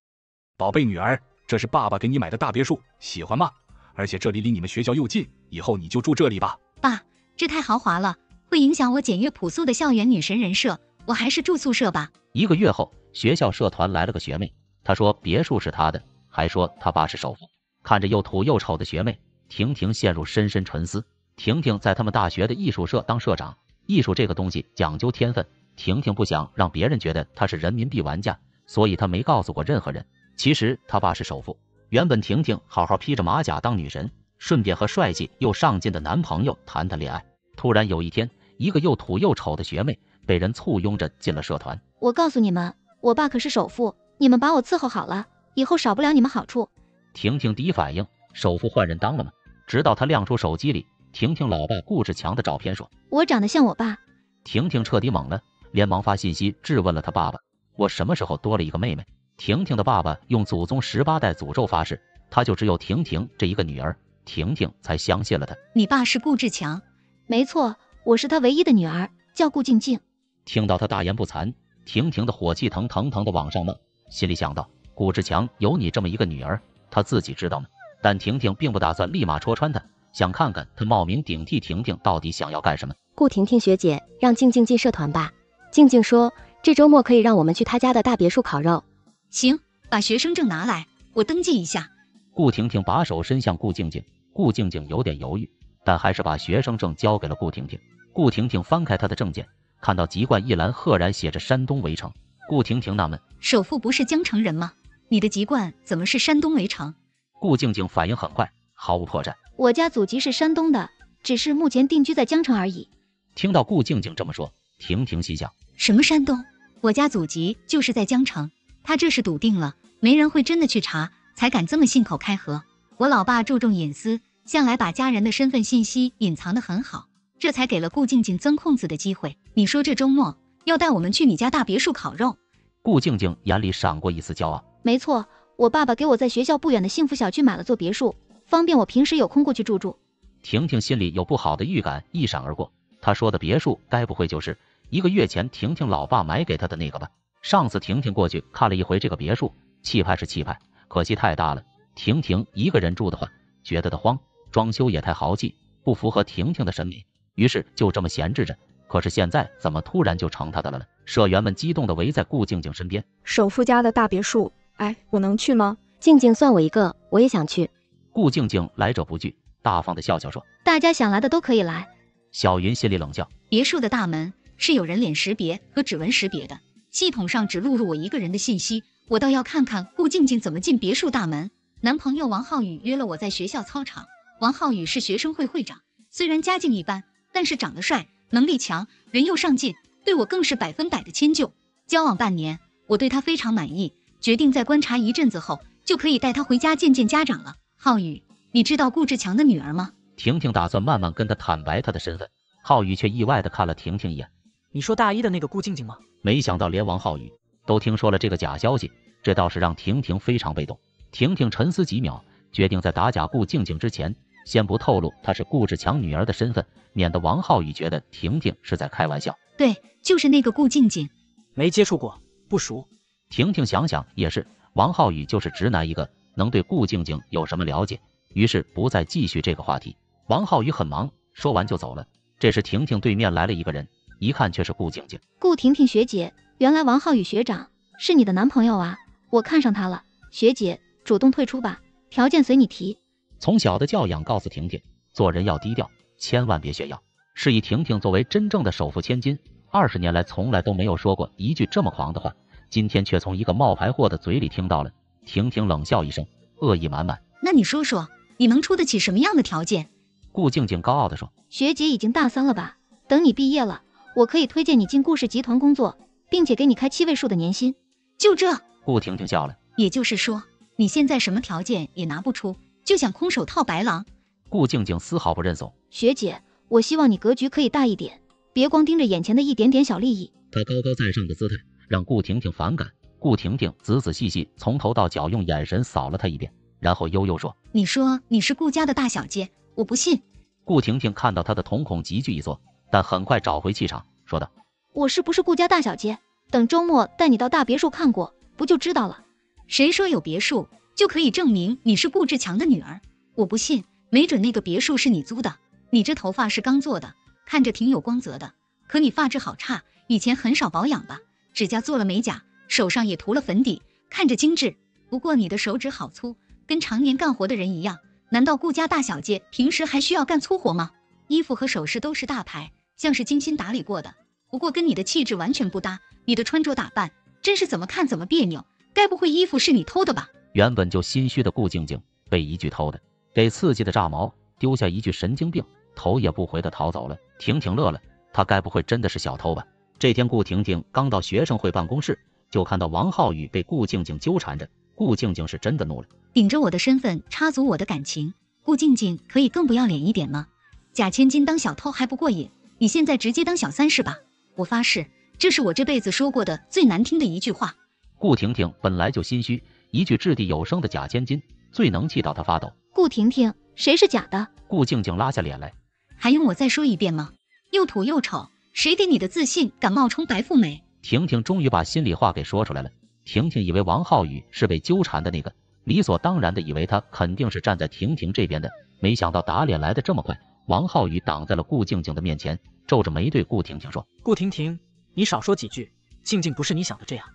F: 宝贝女儿，这是爸爸给你买的大别墅，喜欢吗？而且这里离你们学校又近，以后你就住这里吧。
A: 爸，这太豪华了，会影响我简约朴素的校园女神人设，我还是住宿舍吧。
L: 一个月后，学校社团来了个学妹，她说别墅是她的，还说她爸是首富。看着又土又丑的学妹。婷婷陷入深深沉思。婷婷在他们大学的艺术社当社长，艺术这个东西讲究天分。婷婷不想让别人觉得她是人民币玩家，所以她没告诉过任何人。其实他爸是首富。原本婷婷好好披着马甲当女神，顺便和帅气又上进的男朋友谈谈恋爱。突然有一天，一个又土又丑的学妹被人簇拥着进了社团。
D: 我告诉你们，我爸可是首富，你们把我伺候好了，以后少不了你们好处。
L: 婷婷第一反应，首富换人当了吗？直到她亮出手机里婷婷老爸顾志强的照片，说：“
D: 我长得像我爸。”
L: 婷婷彻底懵了，连忙发信息质问了她爸爸：“我什么时候多了一个妹妹？”婷婷的爸爸用祖宗十八代诅咒发誓，他就只有婷婷这一个女儿，婷婷才相信了他。
A: 你爸是顾志强？
D: 没错，我是他唯一的女儿，叫顾静静。
L: 听到他大言不惭，婷婷的火气腾腾腾的往上冒，心里想到：顾志强有你这么一个女儿，他自己知道吗？但婷婷并不打算立马戳穿他，想看看他冒名顶替婷婷到底想要干什么。
M: 顾婷婷学姐，让静静进社团吧。静静说，这周末可以让我们去她家的大别墅烤肉。
A: 行，把学生证拿来，我登记一下。
L: 顾婷婷把手伸向顾静静，顾静静有点犹豫，但还是把学生证交给了顾婷婷。顾婷婷翻开她的证件，看到籍贯一栏赫然写着山东围城。顾婷婷纳闷：
A: 首富不是江城人吗？你的籍贯怎么是山东围城？
L: 顾静静反应很快，毫无破绽：
D: 我家祖籍是山东的，只是目前定居在江城而已。
L: 听到顾静静这么说，婷婷心想：
A: 什么山东？我家祖籍就是在江城。他这是笃定了，没人会真的去查，才敢这么信口开河。我老爸注重隐私，向来把家人的身份信息隐藏得很好，这才给了顾静静钻空子的机会。你说这周末要带我们去你家大别墅烤肉？
L: 顾静静眼里闪过一丝骄傲。
D: 没错，我爸爸给我在学校不远的幸福小区买了座别墅，方便我平时有空过去住住。
L: 婷婷心里有不好的预感一闪而过，她说的别墅该不会就是一个月前婷婷老爸买给她的那个吧？上次婷婷过去看了一回这个别墅，气派是气派，可惜太大了。婷婷一个人住的话，觉得的慌，装修也太豪气，不符合婷婷的审美，于是就这么闲置着。可是现在怎么突然就成她的了呢？社员们激动地围在顾静静身边。
N: 首富家的大别墅，哎，我能去吗？
M: 静静算我一个，我也想去。
L: 顾静静来者不拒，大方的笑笑说：“
D: 大家想来的都可以来。”
L: 小云心里冷笑，
A: 别墅的大门是有人脸识别和指纹识别的。系统上只录入我一个人的信息，我倒要看看顾静静怎么进别墅大门。男朋友王浩宇约了我在学校操场。王浩宇是学生会会长，虽然家境一般，但是长得帅，能力强，人又上进，对我更是百分百的迁就。交往半年，我对他非常满意，决定在观察一阵子后，就可以带他回家见见家长了。浩宇，你知道顾志强的女儿吗？
L: 婷婷打算慢慢跟他坦白他的身份，浩宇却意外的看了婷婷一眼。
E: 你说大一的那个顾静静吗？
L: 没想到连王浩宇都听说了这个假消息，这倒是让婷婷非常被动。婷婷沉思几秒，决定在打假顾静静之前，先不透露她是顾志强女儿的身份，免得王浩宇觉得婷婷是在开玩笑。
A: 对，就是那个顾静静，
E: 没接触过，不熟。
L: 婷婷想想也是，王浩宇就是直男一个，能对顾静静有什么了解？于是不再继续这个话题。王浩宇很忙，说完就走了。这时婷婷对面来了一个人。一看却是顾静静，
D: 顾婷婷学姐，原来王浩宇学长是你的男朋友啊！我看上他了，学姐主动退出吧，条件随你提。
L: 从小的教养告诉婷婷，做人要低调，千万别炫耀。是以婷婷作为真正的首富千金，二十年来从来都没有说过一句这么狂的话，今天却从一个冒牌货的嘴里听到了。婷婷冷笑一声，恶意满满。
A: 那你说说，你能出得起什么样的条件？
L: 顾静静高傲地说，
D: 学姐已经大三了吧？等你毕业了。我可以推荐你进顾氏集团工作，并且给你开七位数的年薪。
A: 就这？
L: 顾婷婷笑了。
A: 也就是说，你现在什么条件也拿不出，就想空手套白狼？
L: 顾静静丝毫不认怂。
D: 学姐，我希望你格局可以大一点，别光盯着眼前的一点点小利益。
L: 她高高在上的姿态让顾婷婷反感。顾婷婷仔仔细细从头到脚用眼神扫了她一遍，然后悠悠说：“
A: 你说你是顾家的大小姐，我不信。”
L: 顾婷婷看到她的瞳孔急剧一缩。但很快找回气场，说道：“
D: 我是不是顾家大小姐？等周末带你到大别墅看过，不就知道了？
A: 谁说有别墅就可以证明你是顾志强的女儿？我不信，没准那个别墅是你租的。你这头发是刚做的，看着挺有光泽的，可你发质好差，以前很少保养吧？指甲做了美甲，手上也涂了粉底，看着精致。不过你的手指好粗，跟常年干活的人一样。难道顾家大小姐平时还需要干粗活吗？衣服和首饰都是大牌。”像是精心打理过的，不过跟你的气质完全不搭。你的穿着打扮真是怎么看怎么别扭。该不会衣服是你偷的吧？
L: 原本就心虚的顾静静被一句偷的给刺激的炸毛，丢下一句神经病，头也不回的逃走了。婷婷乐了，她该不会真的是小偷吧？这天，顾婷婷刚到学生会办公室，就看到王浩宇被顾静静纠缠着。顾静静是真的怒了，
A: 顶着我的身份插足我的感情，顾静静可以更不要脸一点吗？假千金当小偷还不过瘾，你现在直接当小三是吧？我发誓，这是我这辈子说过的最难听的一句话。
L: 顾婷婷本来就心虚，一句掷地有声的假千金，最能气到她发抖。
D: 顾婷婷，谁是假的？
L: 顾静静拉下脸来，
A: 还用我再说一遍吗？又土又丑，谁给你的自信敢冒充白富美？
L: 婷婷终于把心里话给说出来了。婷婷以为王浩宇是被纠缠的那个，理所当然的以为他肯定是站在婷婷这边的，没想到打脸来的这么快。王浩宇挡在了顾静静的面前，皱着眉对顾婷婷说：“
E: 顾婷婷，你少说几句，静静不是你想的这样。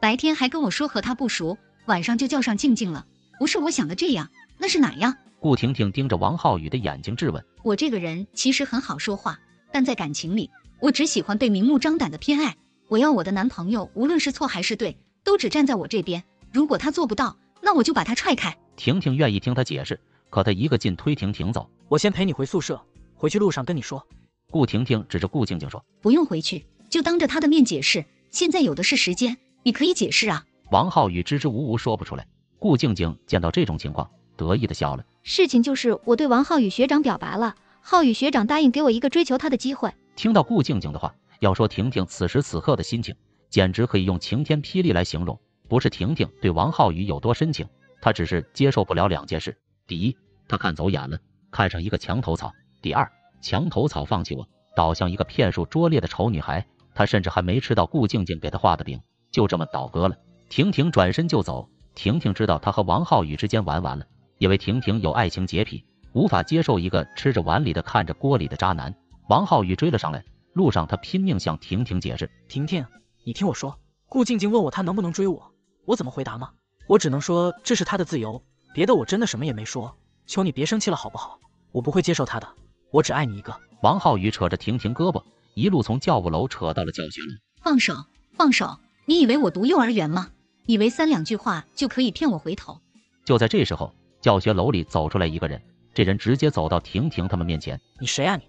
A: 白天还跟我说和他不熟，晚上就叫上静静了，不是我想的这样，那是哪样？”
L: 顾婷婷盯着王浩宇的眼睛质问：“
A: 我这个人其实很好说话，但在感情里，我只喜欢被明目张胆的偏爱。我要我的男朋友，无论是错还是对。”都只站在我这边，如果他做不到，那我就把他踹开。
L: 婷婷愿意听他解释，可他一个劲推婷婷走。
E: 我先陪你回宿舍，回去路上跟你说。
L: 顾婷婷指着顾静静说：“
A: 不用回去，就当着他的面解释。现在有的是时间，你可以解释啊。”
L: 王浩宇支支吾吾说不出来。顾静静见到这种情况，得意的笑了。
D: 事情就是我对王浩宇学长表白了，浩宇学长答应给我一个追求他的机会。
L: 听到顾静静的话，要说婷婷此时此刻的心情。简直可以用晴天霹雳来形容。不是婷婷对王浩宇有多深情，她只是接受不了两件事：第一，他看走眼了，看上一个墙头草；第二，墙头草放弃我，倒向一个骗术拙劣的丑女孩。她甚至还没吃到顾静静给她画的饼，就这么倒戈了。婷婷转身就走。婷婷知道她和王浩宇之间玩完了，因为婷婷有爱情洁癖，无法接受一个吃着碗里的看着锅里的渣男。王浩宇追了上来，路上他拼命向婷婷解释：
E: 婷婷。你听我说，顾静静问我她能不能追我，我怎么回答吗？我只能说这是她的自由，别的我真的什么也没说。求你别生气了好不好？我不会接受他的，我只爱你一个。
L: 王浩宇扯着婷婷胳膊，一路从教务楼扯到了教学楼。
A: 放手，放手！你以为我读幼儿园吗？以为三两句话就可以骗我回头？
L: 就在这时候，教学楼里走出来一个人，这人直接走到婷婷他们面前。
E: 你谁啊你？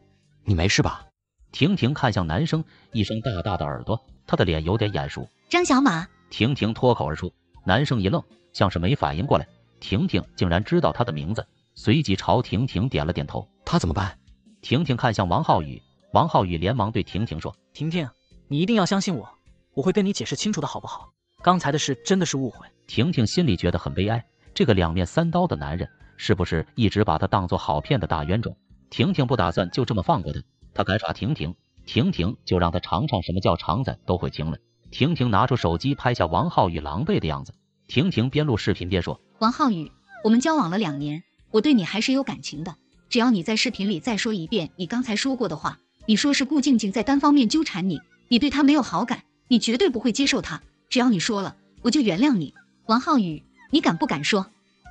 J: 你没事吧？
L: 婷婷看向男生，一双大大的耳朵。他的脸有点眼熟，
A: 张小马。
L: 婷婷脱口而出，男生一愣，像是没反应过来，婷婷竟然知道他的名字，随即朝婷婷点了点头。
J: 他怎么办？
L: 婷婷看向王浩宇，王浩宇连忙对婷婷说：“
E: 婷婷，你一定要相信我，我会跟你解释清楚的，好不好？刚才的事真的是误会。”
L: 婷婷心里觉得很悲哀，这个两面三刀的男人，是不是一直把她当做好骗的大冤种？婷婷不打算就这么放过他，他敢耍婷婷。婷婷就让他尝尝什么叫肠子都会青了。婷婷拿出手机拍下王浩宇狼狈的样子。婷婷边录视频边说：“
A: 王浩宇，我们交往了两年，我对你还是有感情的。只要你在视频里再说一遍你刚才说过的话，你说是顾静静在单方面纠缠你，你对她没有好感，你绝对不会接受她。只要你说了，我就原谅你。王浩宇，你敢不敢说？”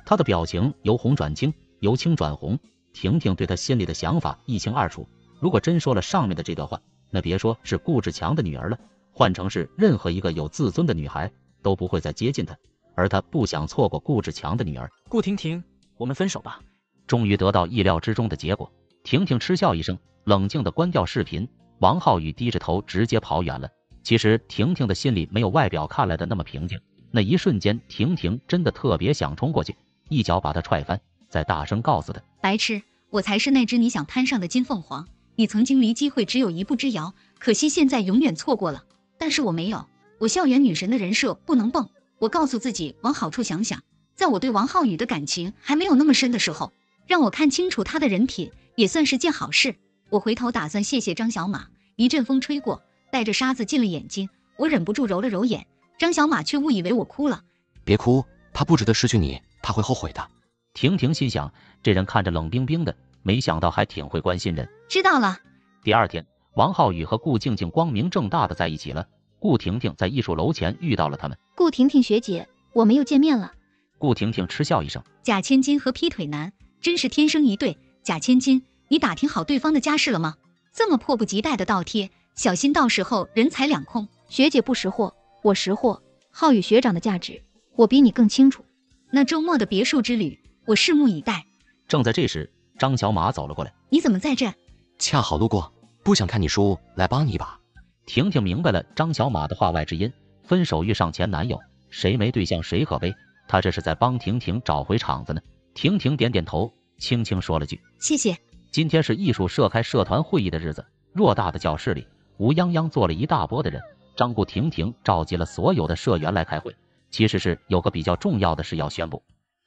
L: 他的表情由红转青，由青转红。婷婷对他心里的想法一清二楚。如果真说了上面的这段话，那别说是顾志强的女儿了，换成是任何一个有自尊的女孩，都不会再接近他。而他不想错过顾志强的女儿。
E: 顾婷婷，我们分手吧。
L: 终于得到意料之中的结果，婷婷嗤笑一声，冷静的关掉视频。王浩宇低着头直接跑远了。其实婷婷的心里没有外表看来的那么平静。那一瞬间，婷婷真的特别想冲过去，一脚把他踹翻，再大声告诉他：
A: 白痴，我才是那只你想攀上的金凤凰。你曾经离机会只有一步之遥，可惜现在永远错过了。但是我没有，我校园女神的人设不能蹦。我告诉自己往好处想想，在我对王浩宇的感情还没有那么深的时候，让我看清楚他的人品也算是件好事。我回头打算谢谢张小马。一阵风吹过，带着沙子进了眼睛，我忍不住揉了揉眼，张小马却误以为我哭了。
J: 别哭，他不值得失去你，他会后悔的。
L: 婷婷心想，这人看着冷冰冰的。没想到还挺会关心人。
A: 知道了。
L: 第二天，王浩宇和顾静静光明正大的在一起了。顾婷婷在艺术楼前遇到了他们。
D: 顾婷婷学姐，我们又见面了。
L: 顾婷婷嗤笑一声：“
A: 假千金和劈腿男真是天生一对。假千金，你打听好对方的家世了吗？这么迫不及待的倒贴，小心到时候人财两空。
D: 学姐不识货，我识货。浩宇学长的价值，我比你更清楚。
A: 那周末的别墅之旅，我拭目以待。”
L: 正在这时。张小马走了过来，
A: 你怎么在这？
J: 恰好路过，不想看你输，来帮你一把。
L: 婷婷明白了张小马的话外之音，分手遇上前男友，谁没对象谁可悲。她这是在帮婷婷找回场子呢。婷婷点点头，轻轻说了句：“
A: 谢谢。”
L: 今天是艺术社开社团会议的日子，偌大的教室里，乌泱泱坐了一大波的人。张顾婷婷召集了所有的社员来开会，其实是有个比较重要的事要宣布。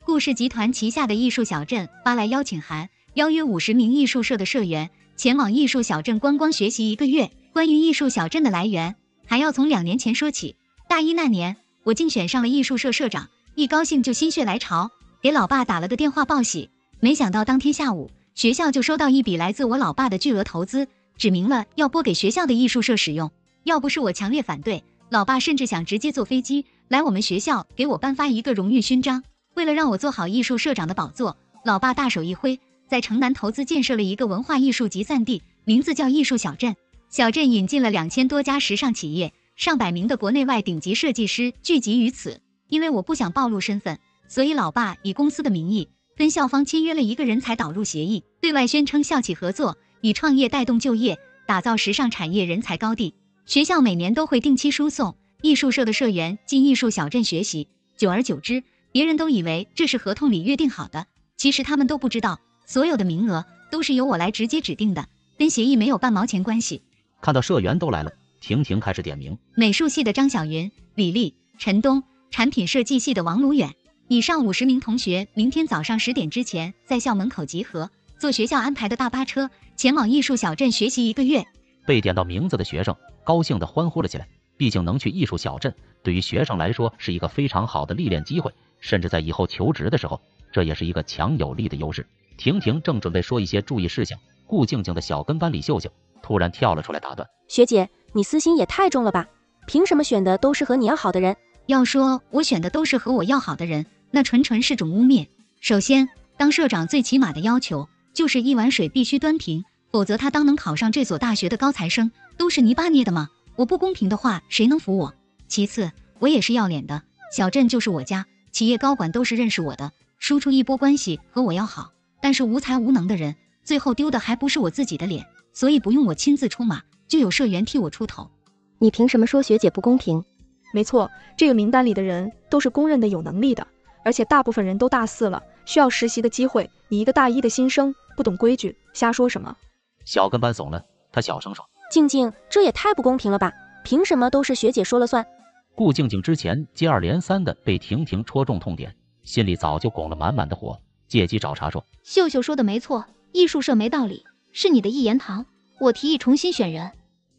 A: 顾氏集团旗下的艺术小镇发来邀请函，邀约五十名艺术社的社员前往艺术小镇观光学习一个月。关于艺术小镇的来源，还要从两年前说起。大一那年，我竞选上了艺术社社长，一高兴就心血来潮，给老爸打了个电话报喜。没想到当天下午，学校就收到一笔来自我老爸的巨额投资，指明了要拨给学校的艺术社使用。要不是我强烈反对，老爸甚至想直接坐飞机来我们学校给我颁发一个荣誉勋章。为了让我做好艺术社长的宝座，老爸大手一挥，在城南投资建设了一个文化艺术集散地，名字叫艺术小镇。小镇引进了两千多家时尚企业，上百名的国内外顶级设计师聚集于此。因为我不想暴露身份，所以老爸以公司的名义跟校方签约了一个人才导入协议，对外宣称校企合作，以创业带动就业，打造时尚产业人才高地。学校每年都会定期输送艺术社的社员进艺术小镇学习，久而久之。别人都以为这是合同里约定好的，其实他们都不知道，所有的名额都是由我来直接指定的，跟协议没有半毛钱关系。
L: 看到社员都来了，婷婷开始点名：
A: 美术系的张小云、李丽、陈东，产品设计系的王鲁远。以上五十名同学，明天早上十点之前在校门口集合，坐学校安排的大巴车前往艺术小镇学习一个月。
L: 被点到名字的学生高兴地欢呼了起来，毕竟能去艺术小镇，对于学生来说是一个非常好的历练机会。甚至在以后求职的时候，这也是一个强有力的优势。婷婷正准备说一些注意事项，顾静静的小跟班李秀秀突然跳了出来打断：“
M: 学姐，你私心也太重了吧？凭什么选的都是和你要好的人？
A: 要说我选的都是和我要好的人，那纯纯是种污蔑。首先，当社长最起码的要求就是一碗水必须端平，否则他当能考上这所大学的高材生都是泥巴捏的吗？我不公平的话，谁能服我？其次，我也是要脸的，小镇就是我家。”企业高管都是认识我的，输出一波关系和我要好，但是无才无能的人，最后丢的还不是我自己的脸，所以不用我亲自出马，就有社员替我出头。
M: 你凭什么说学姐不公平？
N: 没错，这个名单里的人都是公认的有能力的，而且大部分人都大四了，需要实习的机会。你一个大一的新生，不懂规矩，瞎说什么？
L: 小跟班怂了，他小声说：“
M: 静静，这也太不公平了吧？凭什么都是学姐说了算？”
L: 顾静静之前接二连三的被婷婷戳中痛点，心里早就拱了满满的火，借机找茬说：“
D: 秀秀说的没错，艺术社没道理，是你的一言堂。我提议重新选人。”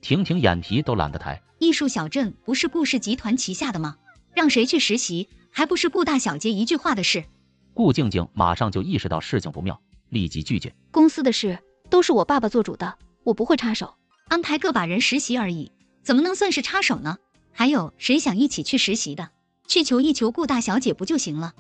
L: 婷婷眼皮都懒得抬。
A: 艺术小镇不是顾氏集团旗下的吗？让谁去实习，还不是顾大小姐一句话的事？
L: 顾静静马上就意识到事情不妙，立即拒绝。
D: 公司的事都是我爸爸做主的，我不会插手。
A: 安排个把人实习而已，怎么能算是插手呢？还有谁想一起去实习的？去求一求顾大小姐不就行了？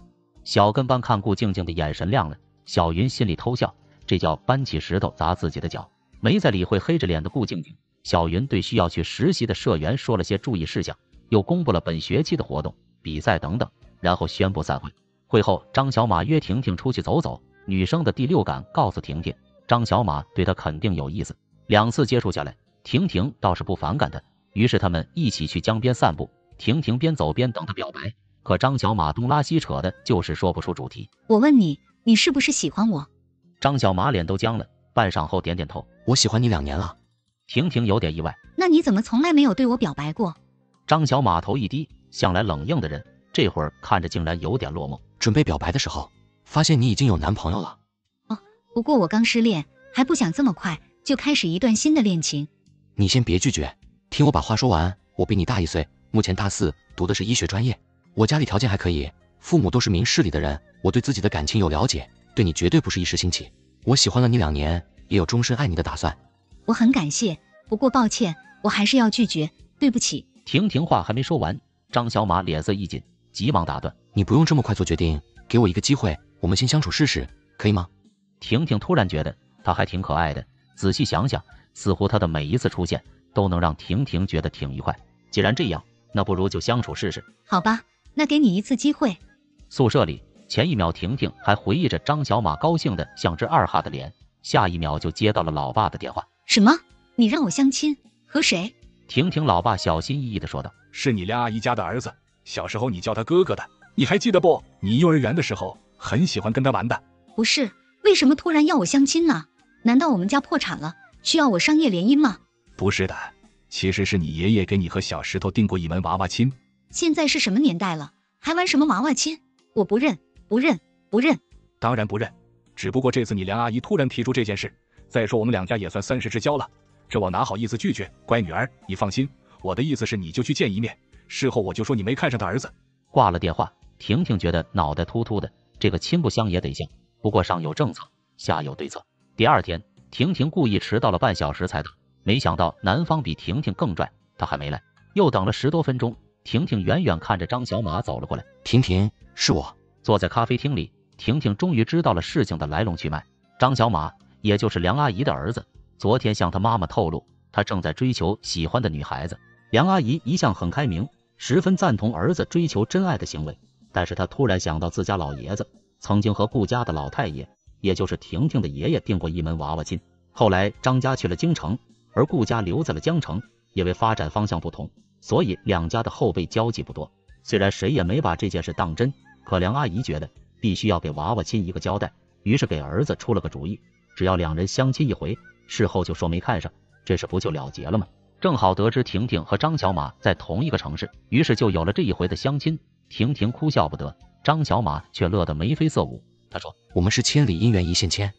L: 小跟班看顾静静的眼神亮了，小云心里偷笑，这叫搬起石头砸自己的脚。没再理会黑着脸的顾静静，小云对需要去实习的社员说了些注意事项，又公布了本学期的活动、比赛等等，然后宣布散会。会后，张小马约婷婷出去走走。女生的第六感告诉婷婷，张小马对她肯定有意思。两次接触下来，婷婷倒是不反感的。于是他们一起去江边散步，婷婷边走边等他表白，可张小马东拉西扯的，就是说不出主题。
A: 我问你，你是不是喜欢我？
L: 张小马脸都僵了，半晌后点点头。
J: 我喜欢你两年了。
L: 婷婷有点意外。
A: 那你怎么从来没有对我表白过？
L: 张小马头一低，向来冷硬的人，这会儿看着竟然有点落寞。
J: 准备表白的时候，发现你已经有男朋友了。
A: 哦，不过我刚失恋，还不想这么快就开始一段新的恋情。
J: 你先别拒绝。听我把话说完，我比你大一岁，目前大四，读的是医学专业。我家里条件还可以，父母都是明事理的人。我对自己的感情有了解，对你绝对不是一时兴起。我喜欢了你两年，也有终身爱你的打算。
A: 我很感谢，不过抱歉，我还是要拒绝，对不起。
L: 婷婷话还没说完，张小马脸色一紧，急忙打断：“
J: 你不用这么快做决定，给我一个机会，我们先相处试试，可以吗？”
L: 婷婷突然觉得他还挺可爱的，仔细想想，似乎他的每一次出现。都能让婷婷觉得挺愉快。既然这样，那不如就相处试试。
A: 好吧，那给你一次机会。
L: 宿舍里，前一秒婷婷还回忆着张小马高兴的像只二哈的脸，下一秒就接到了老爸的电话。
A: 什么？你让我相亲？和谁？
L: 婷婷老爸小心翼翼地说道：“
F: 是你梁阿姨家的儿子，小时候你叫他哥哥的，你还记得不？你幼儿园的时候很喜欢跟他玩的。”
A: 不是，为什么突然要我相亲呢？难道我们家破产了，需要我商业联姻吗？
F: 不是的，其实是你爷爷给你和小石头定过一门娃娃亲。
A: 现在是什么年代了，还玩什么娃娃亲？我不认，不认，不认！
F: 当然不认，只不过这次你梁阿姨突然提出这件事，再说我们两家也算三十之交了，这我哪好意思拒绝？乖女儿，你放心，我的意思是你就去见一面，事后我就说你没看上他儿子。
L: 挂了电话，婷婷觉得脑袋突突的，这个亲不相也得相，不过上有政策，下有对策。第二天，婷婷故意迟到了半小时才到，没想到男方比婷婷更拽，他还没来，又等了十多分钟。婷婷远远看着张小马走了过来，
J: 婷婷，是我。
L: 坐在咖啡厅里，婷婷终于知道了事情的来龙去脉。张小马，也就是梁阿姨的儿子，昨天向他妈妈透露，他正在追求喜欢的女孩子。梁阿姨一向很开明，十分赞同儿子追求真爱的行为，但是她突然想到自家老爷子曾经和顾家的老太爷。也就是婷婷的爷爷定过一门娃娃亲，后来张家去了京城，而顾家留在了江城，因为发展方向不同，所以两家的后辈交集不多。虽然谁也没把这件事当真，可梁阿姨觉得必须要给娃娃亲一个交代，于是给儿子出了个主意：只要两人相亲一回，事后就说没看上，这事不就了结了吗？正好得知婷婷和张小马在同一个城市，于是就有了这一回的相亲。婷婷哭笑不得，张小马却乐得眉飞色舞。他说：“
J: 我们是千里姻缘一线牵。”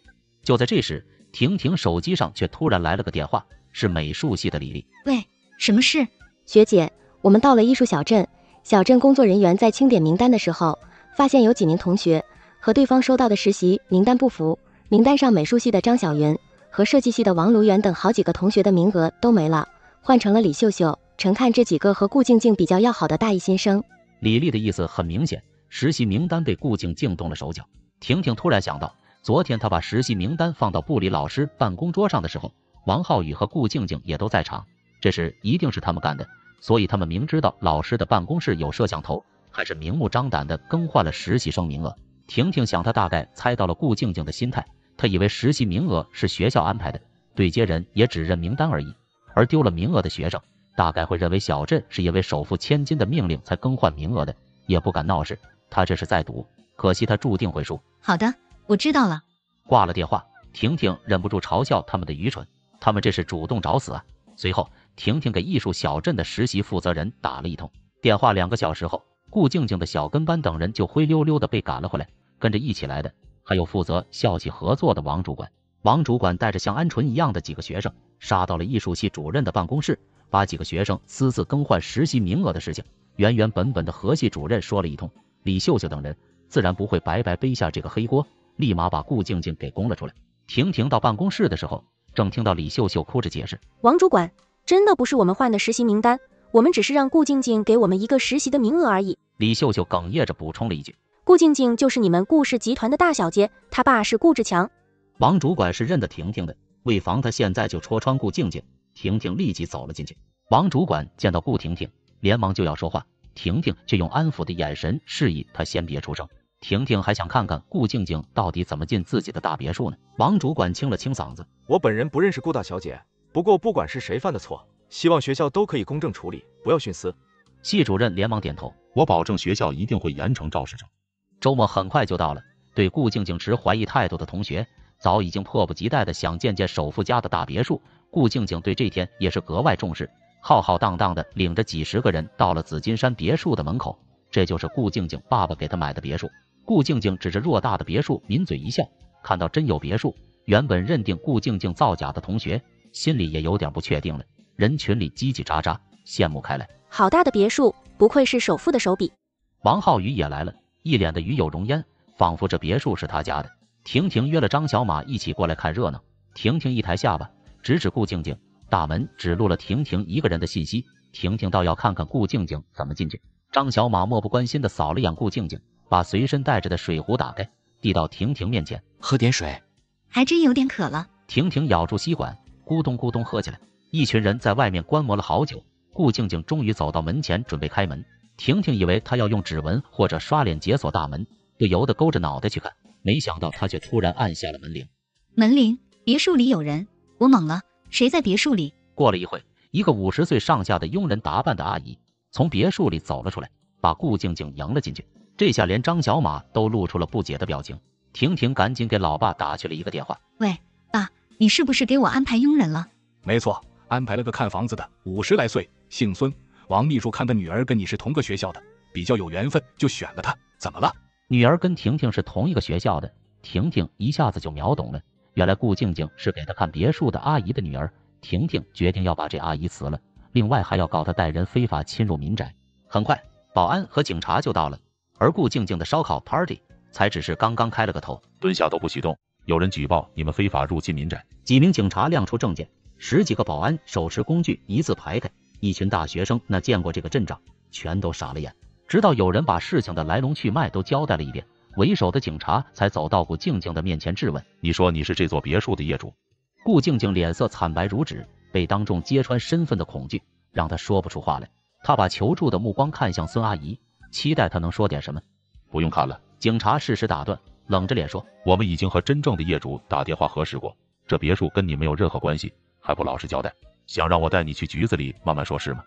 L: 就在这时，婷婷手机上却突然来了个电话，是美术系的李丽。
A: 喂，什么事？
M: 学姐，我们到了艺术小镇，小镇工作人员在清点名单的时候，发现有几名同学和对方收到的实习名单不符。名单上美术系的张小云和设计系的王卢媛等好几个同学的名额都没了，换成了李秀秀、陈看这几个和顾静静比较要好的大一新生。
L: 李丽的意思很明显，实习名单被顾静静动了手脚。婷婷突然想到，昨天她把实习名单放到部里老师办公桌上的时候，王浩宇和顾静静也都在场，这事一定是他们干的。所以他们明知道老师的办公室有摄像头，还是明目张胆的更换了实习生名额。婷婷想，她大概猜到了顾静静的心态，她以为实习名额是学校安排的，对接人也只认名单而已。而丢了名额的学生，大概会认为小镇是因为首付千金的命令才更换名额的，也不敢闹事。他这是在赌。可惜他注定会输。
A: 好的，我知道了。
L: 挂了电话，婷婷忍不住嘲笑他们的愚蠢，他们这是主动找死啊！随后，婷婷给艺术小镇的实习负责人打了一通电话。两个小时后，顾静静的小跟班等人就灰溜溜的被赶了回来。跟着一起来的还有负责校企合作的王主管。王主管带着像鹌鹑一样的几个学生，杀到了艺术系主任的办公室，把几个学生私自更换实习名额的事情原原本本的和系主任说了一通。李秀秀等人。自然不会白白背下这个黑锅，立马把顾静静给供了出来。婷婷到办公室的时候，正听到李秀秀哭着解释：“
N: 王主管，真的不是我们换的实习名单，我们只是让顾静静给我们一个实习的名额而已。”
L: 李秀秀哽咽着补充了一句：“
N: 顾静静就是你们顾氏集团的大小姐，她爸是顾志强。”
L: 王主管是认得婷婷的，为防她现在就戳穿顾静静，婷婷立即走了进去。王主管见到顾婷婷，连忙就要说话，婷婷却用安抚的眼神示意她先别出声。婷婷还想看看顾静静到底怎么进自己的大别墅呢。王主管清了清嗓子：“
O: 我本人不认识顾大小姐，不过不管是谁犯的错，希望学校都可以公正处理，不要徇私。”
L: 系主任连忙点头：“
I: 我保证学校一定会严惩赵市长。”
L: 周末很快就到了，对顾静静持怀疑态度的同学早已经迫不及待的想见见首富家的大别墅。顾静静对这天也是格外重视，浩浩荡荡的领着几十个人到了紫金山别墅的门口。这就是顾静静爸爸给她买的别墅。顾静静指着偌大的别墅，抿嘴一笑。看到真有别墅，原本认定顾静静造假的同学，心里也有点不确定了。人群里叽叽喳喳，羡慕开来。
N: 好大的别墅，不愧是首富的手笔。
L: 王浩宇也来了，一脸的与有容焉，仿佛这别墅是他家的。婷婷约了张小马一起过来看热闹。婷婷一抬下巴，指指顾静静，大门只录了婷婷一个人的信息。婷婷倒要看看顾静静怎么进去。张小马漠不关心的扫了眼顾静静。把随身带着的水壶打开，递到婷婷面前，
J: 喝点水。
A: 还真有点渴了。
L: 婷婷咬住吸管，咕咚咕咚喝起来。一群人在外面观摩了好久，顾静静终于走到门前，准备开门。婷婷以为他要用指纹或者刷脸解锁大门，不由得勾着脑袋去看，没想到他却突然按下了门铃。
A: 门铃，别墅里有人。我懵了，谁在别墅里？
L: 过了一会，一个五十岁上下的佣人打扮的阿姨从别墅里走了出来，把顾静静迎了进去。这下连张小马都露出了不解的表情。婷婷赶紧给老爸打去了一个电话：“
A: 喂，爸，你是不是给我安排佣人了？”“
F: 没错，安排了个看房子的，五十来岁，姓孙。王秘书看他女儿跟你是同个学校的，比较有缘分，就选了她。怎么了？”
L: 女儿跟婷婷是同一个学校的，婷婷一下子就秒懂了。原来顾静静是给她看别墅的阿姨的女儿。婷婷决定要把这阿姨辞了，另外还要告她带人非法侵入民宅。很快，保安和警察就到了，而顾静静的烧烤 party 才只是刚刚开了个头。
I: 蹲下都不许动！有人举报你们非法入侵民宅。
L: 几名警察亮出证件，十几个保安手持工具一字排开。一群大学生那见过这个阵仗，全都傻了眼。直到有人把事情的来龙去脉都交代了一遍，为首的警察才走到顾静静的面前质问：“
I: 你说你是这座别墅的业主？”
L: 顾静静脸色惨白如纸，被当众揭穿身份的恐惧让她说不出话来。她把求助的目光看向孙阿姨，期待她能说点什么。
I: 不用看了，
L: 警察适时打断，冷着脸说：“
I: 我们已经和真正的业主打电话核实过，这别墅跟你没有任何关系，还不老实交代？想让我带你去局子里慢慢说是吗？”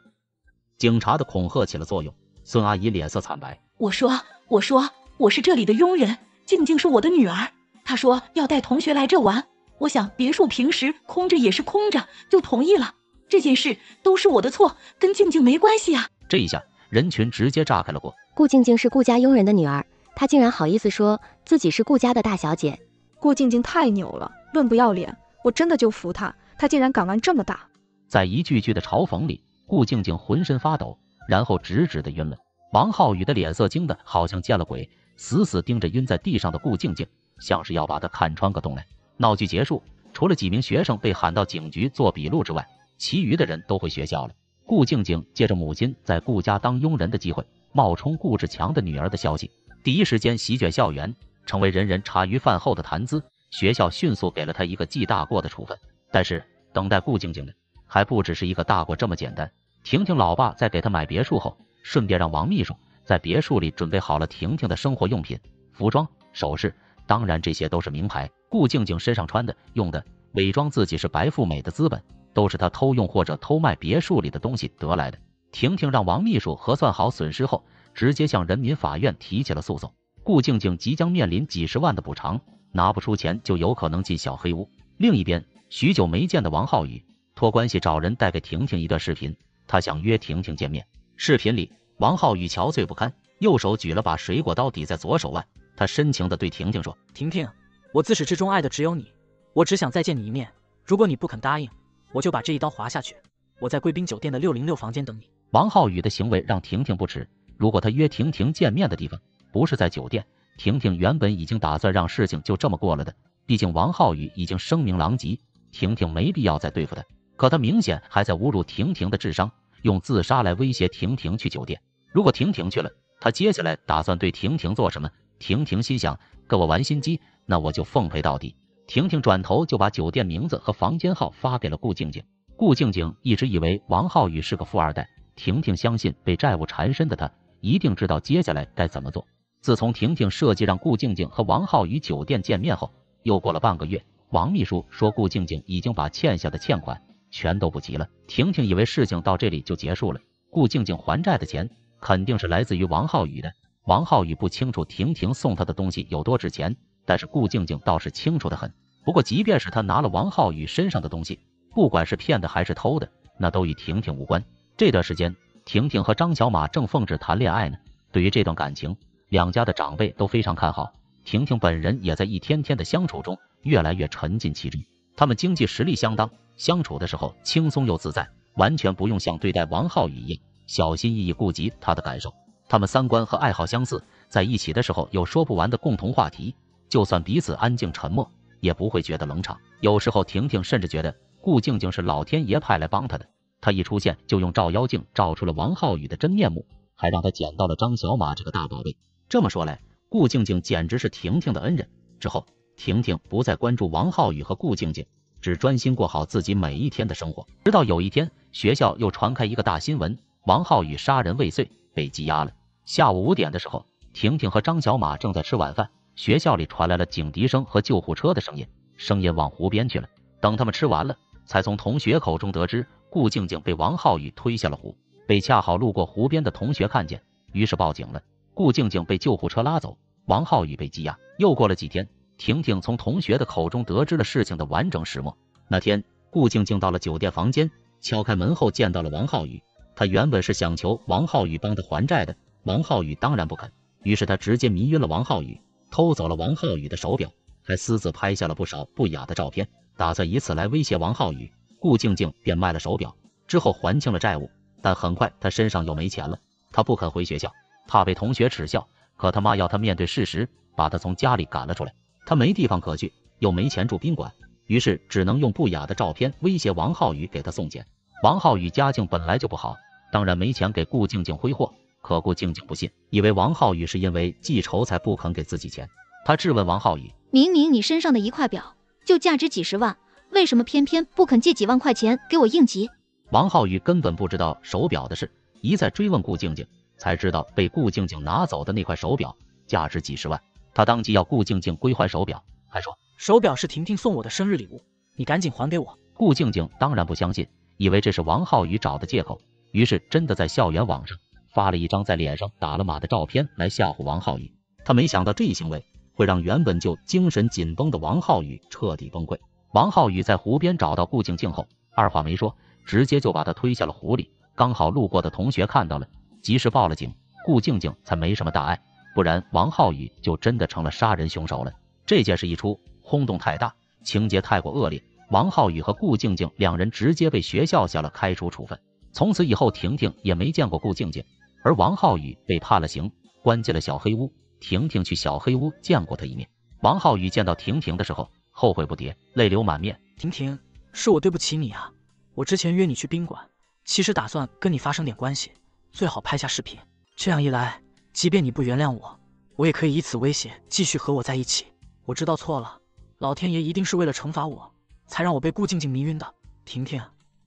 L: 警察的恐吓起了作用。孙阿姨脸色惨白，
B: 我说：“我说我是这里的佣人，静静是我的女儿。她说要带同学来这玩。”我想别墅平时空着也是空着，就同意了。这件事都是我的错，跟静静没关系啊！
L: 这一下人群直接炸开了锅。
M: 顾静静是顾家佣人的女儿，她竟然好意思说自己是顾家的大小姐。
N: 顾静静太牛了，论不要脸，我真的就服她。她竟然敢玩这么大！
L: 在一句句的嘲讽里，顾静静浑身发抖，然后直直的晕了。王浩宇的脸色惊得好像见了鬼，死死盯着晕在地上的顾静静，像是要把她看穿个洞来。闹剧结束，除了几名学生被喊到警局做笔录之外，其余的人都回学校了。顾静静借着母亲在顾家当佣人的机会，冒充顾志强的女儿的消息，第一时间席卷校园，成为人人茶余饭后的谈资。学校迅速给了他一个记大过的处分。但是等待顾静静的还不只是一个大过这么简单。婷婷老爸在给她买别墅后，顺便让王秘书在别墅里准备好了婷婷的生活用品、服装、首饰，当然这些都是名牌。顾静静身上穿的、用的，伪装自己是白富美的资本，都是她偷用或者偷卖别墅里的东西得来的。婷婷让王秘书核算好损失后，直接向人民法院提起了诉讼。顾静静即将面临几十万的补偿，拿不出钱就有可能进小黑屋。另一边，许久没见的王浩宇托关系找人带给婷婷一段视频，他想约婷婷见面。视频里，王浩宇憔悴不堪，右手举了把水果刀抵在左手腕，他深情地对婷婷说：“
E: 婷婷。”我自始至终爱的只有你，我只想再见你一面。如果你不肯答应，我就把这一刀划下去。我在贵宾酒店的六零六房间等你。
L: 王浩宇的行为让婷婷不齿。如果他约婷婷见面的地方不是在酒店，婷婷原本已经打算让事情就这么过了的。毕竟王浩宇已经声名狼藉，婷婷没必要再对付他。可他明显还在侮辱婷婷的智商，用自杀来威胁婷婷去酒店。如果婷婷去了，他接下来打算对婷婷做什么？婷婷心想，跟我玩心机。那我就奉陪到底。婷婷转头就把酒店名字和房间号发给了顾静静。顾静静一直以为王浩宇是个富二代，婷婷相信被债务缠身的他一定知道接下来该怎么做。自从婷婷设计让顾静静和王浩宇酒店见面后，又过了半个月，王秘书说顾静静已经把欠下的欠款全都不急了。婷婷以为事情到这里就结束了，顾静静还债的钱肯定是来自于王浩宇的。王浩宇不清楚婷婷送他的东西有多值钱。但是顾静静倒是清楚的很。不过，即便是他拿了王浩宇身上的东西，不管是骗的还是偷的，那都与婷婷无关。这段时间，婷婷和张小马正奉旨谈恋爱呢。对于这段感情，两家的长辈都非常看好。婷婷本人也在一天天的相处中越来越沉浸其中。他们经济实力相当，相处的时候轻松又自在，完全不用像对待王浩宇一样小心翼翼顾及他的感受。他们三观和爱好相似，在一起的时候有说不完的共同话题。就算彼此安静沉默，也不会觉得冷场。有时候，婷婷甚至觉得顾静静是老天爷派来帮她的。她一出现，就用照妖镜照出了王浩宇的真面目，还让他捡到了张小马这个大宝贝。这么说来，顾静静简直是婷婷的恩人。之后，婷婷不再关注王浩宇和顾静静，只专心过好自己每一天的生活。直到有一天，学校又传开一个大新闻：王浩宇杀人未遂，被羁押了。下午五点的时候，婷婷和张小马正在吃晚饭。学校里传来了警笛声和救护车的声音，声音往湖边去了。等他们吃完了，才从同学口中得知顾静静被王浩宇推下了湖，被恰好路过湖边的同学看见，于是报警了。顾静静被救护车拉走，王浩宇被羁押。又过了几天，婷婷从同学的口中得知了事情的完整始末。那天，顾静静到了酒店房间，敲开门后见到了王浩宇。她原本是想求王浩宇帮她还债的，王浩宇当然不肯。于是她直接迷晕了王浩宇，偷走了王浩宇的手表，还私自拍下了不少不雅的照片，打算以此来威胁王浩宇。顾静静便卖了手表，之后还清了债务。但很快她身上又没钱了，她不肯回学校。怕被同学耻笑，可他妈要他面对事实，把他从家里赶了出来。他没地方可去，又没钱住宾馆，于是只能用不雅的照片威胁王浩宇给他送钱。王浩宇家境本来就不好，当然没钱给顾静静挥霍。可顾静静不信，以为王浩宇是因为记仇才不肯给自己钱。他质问王浩宇：“
D: 明明你身上的一块表就价值几十万，为什么偏偏不肯借几万块钱给我应急？”
L: 王浩宇根本不知道手表的事，一再追问顾静静。才知道被顾静静拿走的那块手表价值几十万，他当即要顾静静归还手表，还说
E: 手表是婷婷送我的生日礼物，你赶紧还给我。
L: 顾静静当然不相信，以为这是王浩宇找的借口，于是真的在校园网上发了一张在脸上打了码的照片来吓唬王浩宇。他没想到这一行为会让原本就精神紧绷的王浩宇彻底崩溃。王浩宇在湖边找到顾静静后，二话没说，直接就把她推下了湖里。刚好路过的同学看到了。及时报了警，顾静静才没什么大碍，不然王浩宇就真的成了杀人凶手了。这件事一出，轰动太大，情节太过恶劣，王浩宇和顾静静两人直接被学校下了开除处分。从此以后，婷婷也没见过顾静静，而王浩宇被判了刑，关进了小黑屋。婷婷去小黑屋见过他一面，王浩宇见到婷婷的时候，后悔不迭，泪流满面。
E: 婷婷，是我对不起你啊，我之前约你去宾馆，其实打算跟你发生点关系。最好拍下视频，这样一来，即便你不原谅我，我也可以以此威胁继续和我在一起。我知道错了，老天爷一定是为了惩罚我，才让我被顾静静迷晕的。婷婷，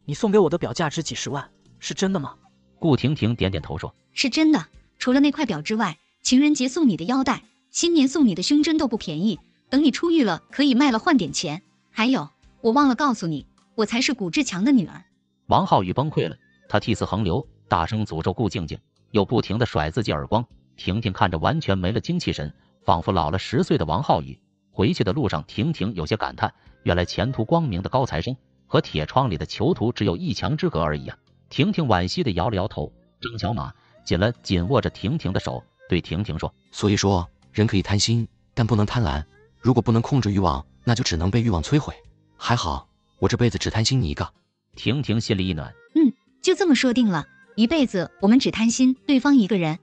E: 你送给我的表价值几十万，是真的吗？
L: 顾婷婷点点头说：“
A: 是真的。除了那块表之外，情人节送你的腰带，新年送你的胸针都不便宜。等你出狱了，可以卖了换点钱。还有，我忘了告诉你，我才是古志强的女儿。”
L: 王浩宇崩溃了，他涕泗横流。大声诅咒顾静静，又不停的甩自己耳光。婷婷看着完全没了精气神，仿佛老了十岁的王浩宇。回去的路上，婷婷有些感叹：原来前途光明的高材生和铁窗里的囚徒只有一墙之隔而已啊！婷婷惋惜的摇了摇头。张小马紧了紧握着婷婷的手，对婷婷说：“
J: 所以说，人可以贪心，但不能贪婪。如果不能控制欲望，那就只能被欲望摧毁。还好，我这辈子只贪心你一个。”
L: 婷婷心里一暖，
A: 嗯，就这么说定了。一辈子我们只贪心对方一个人。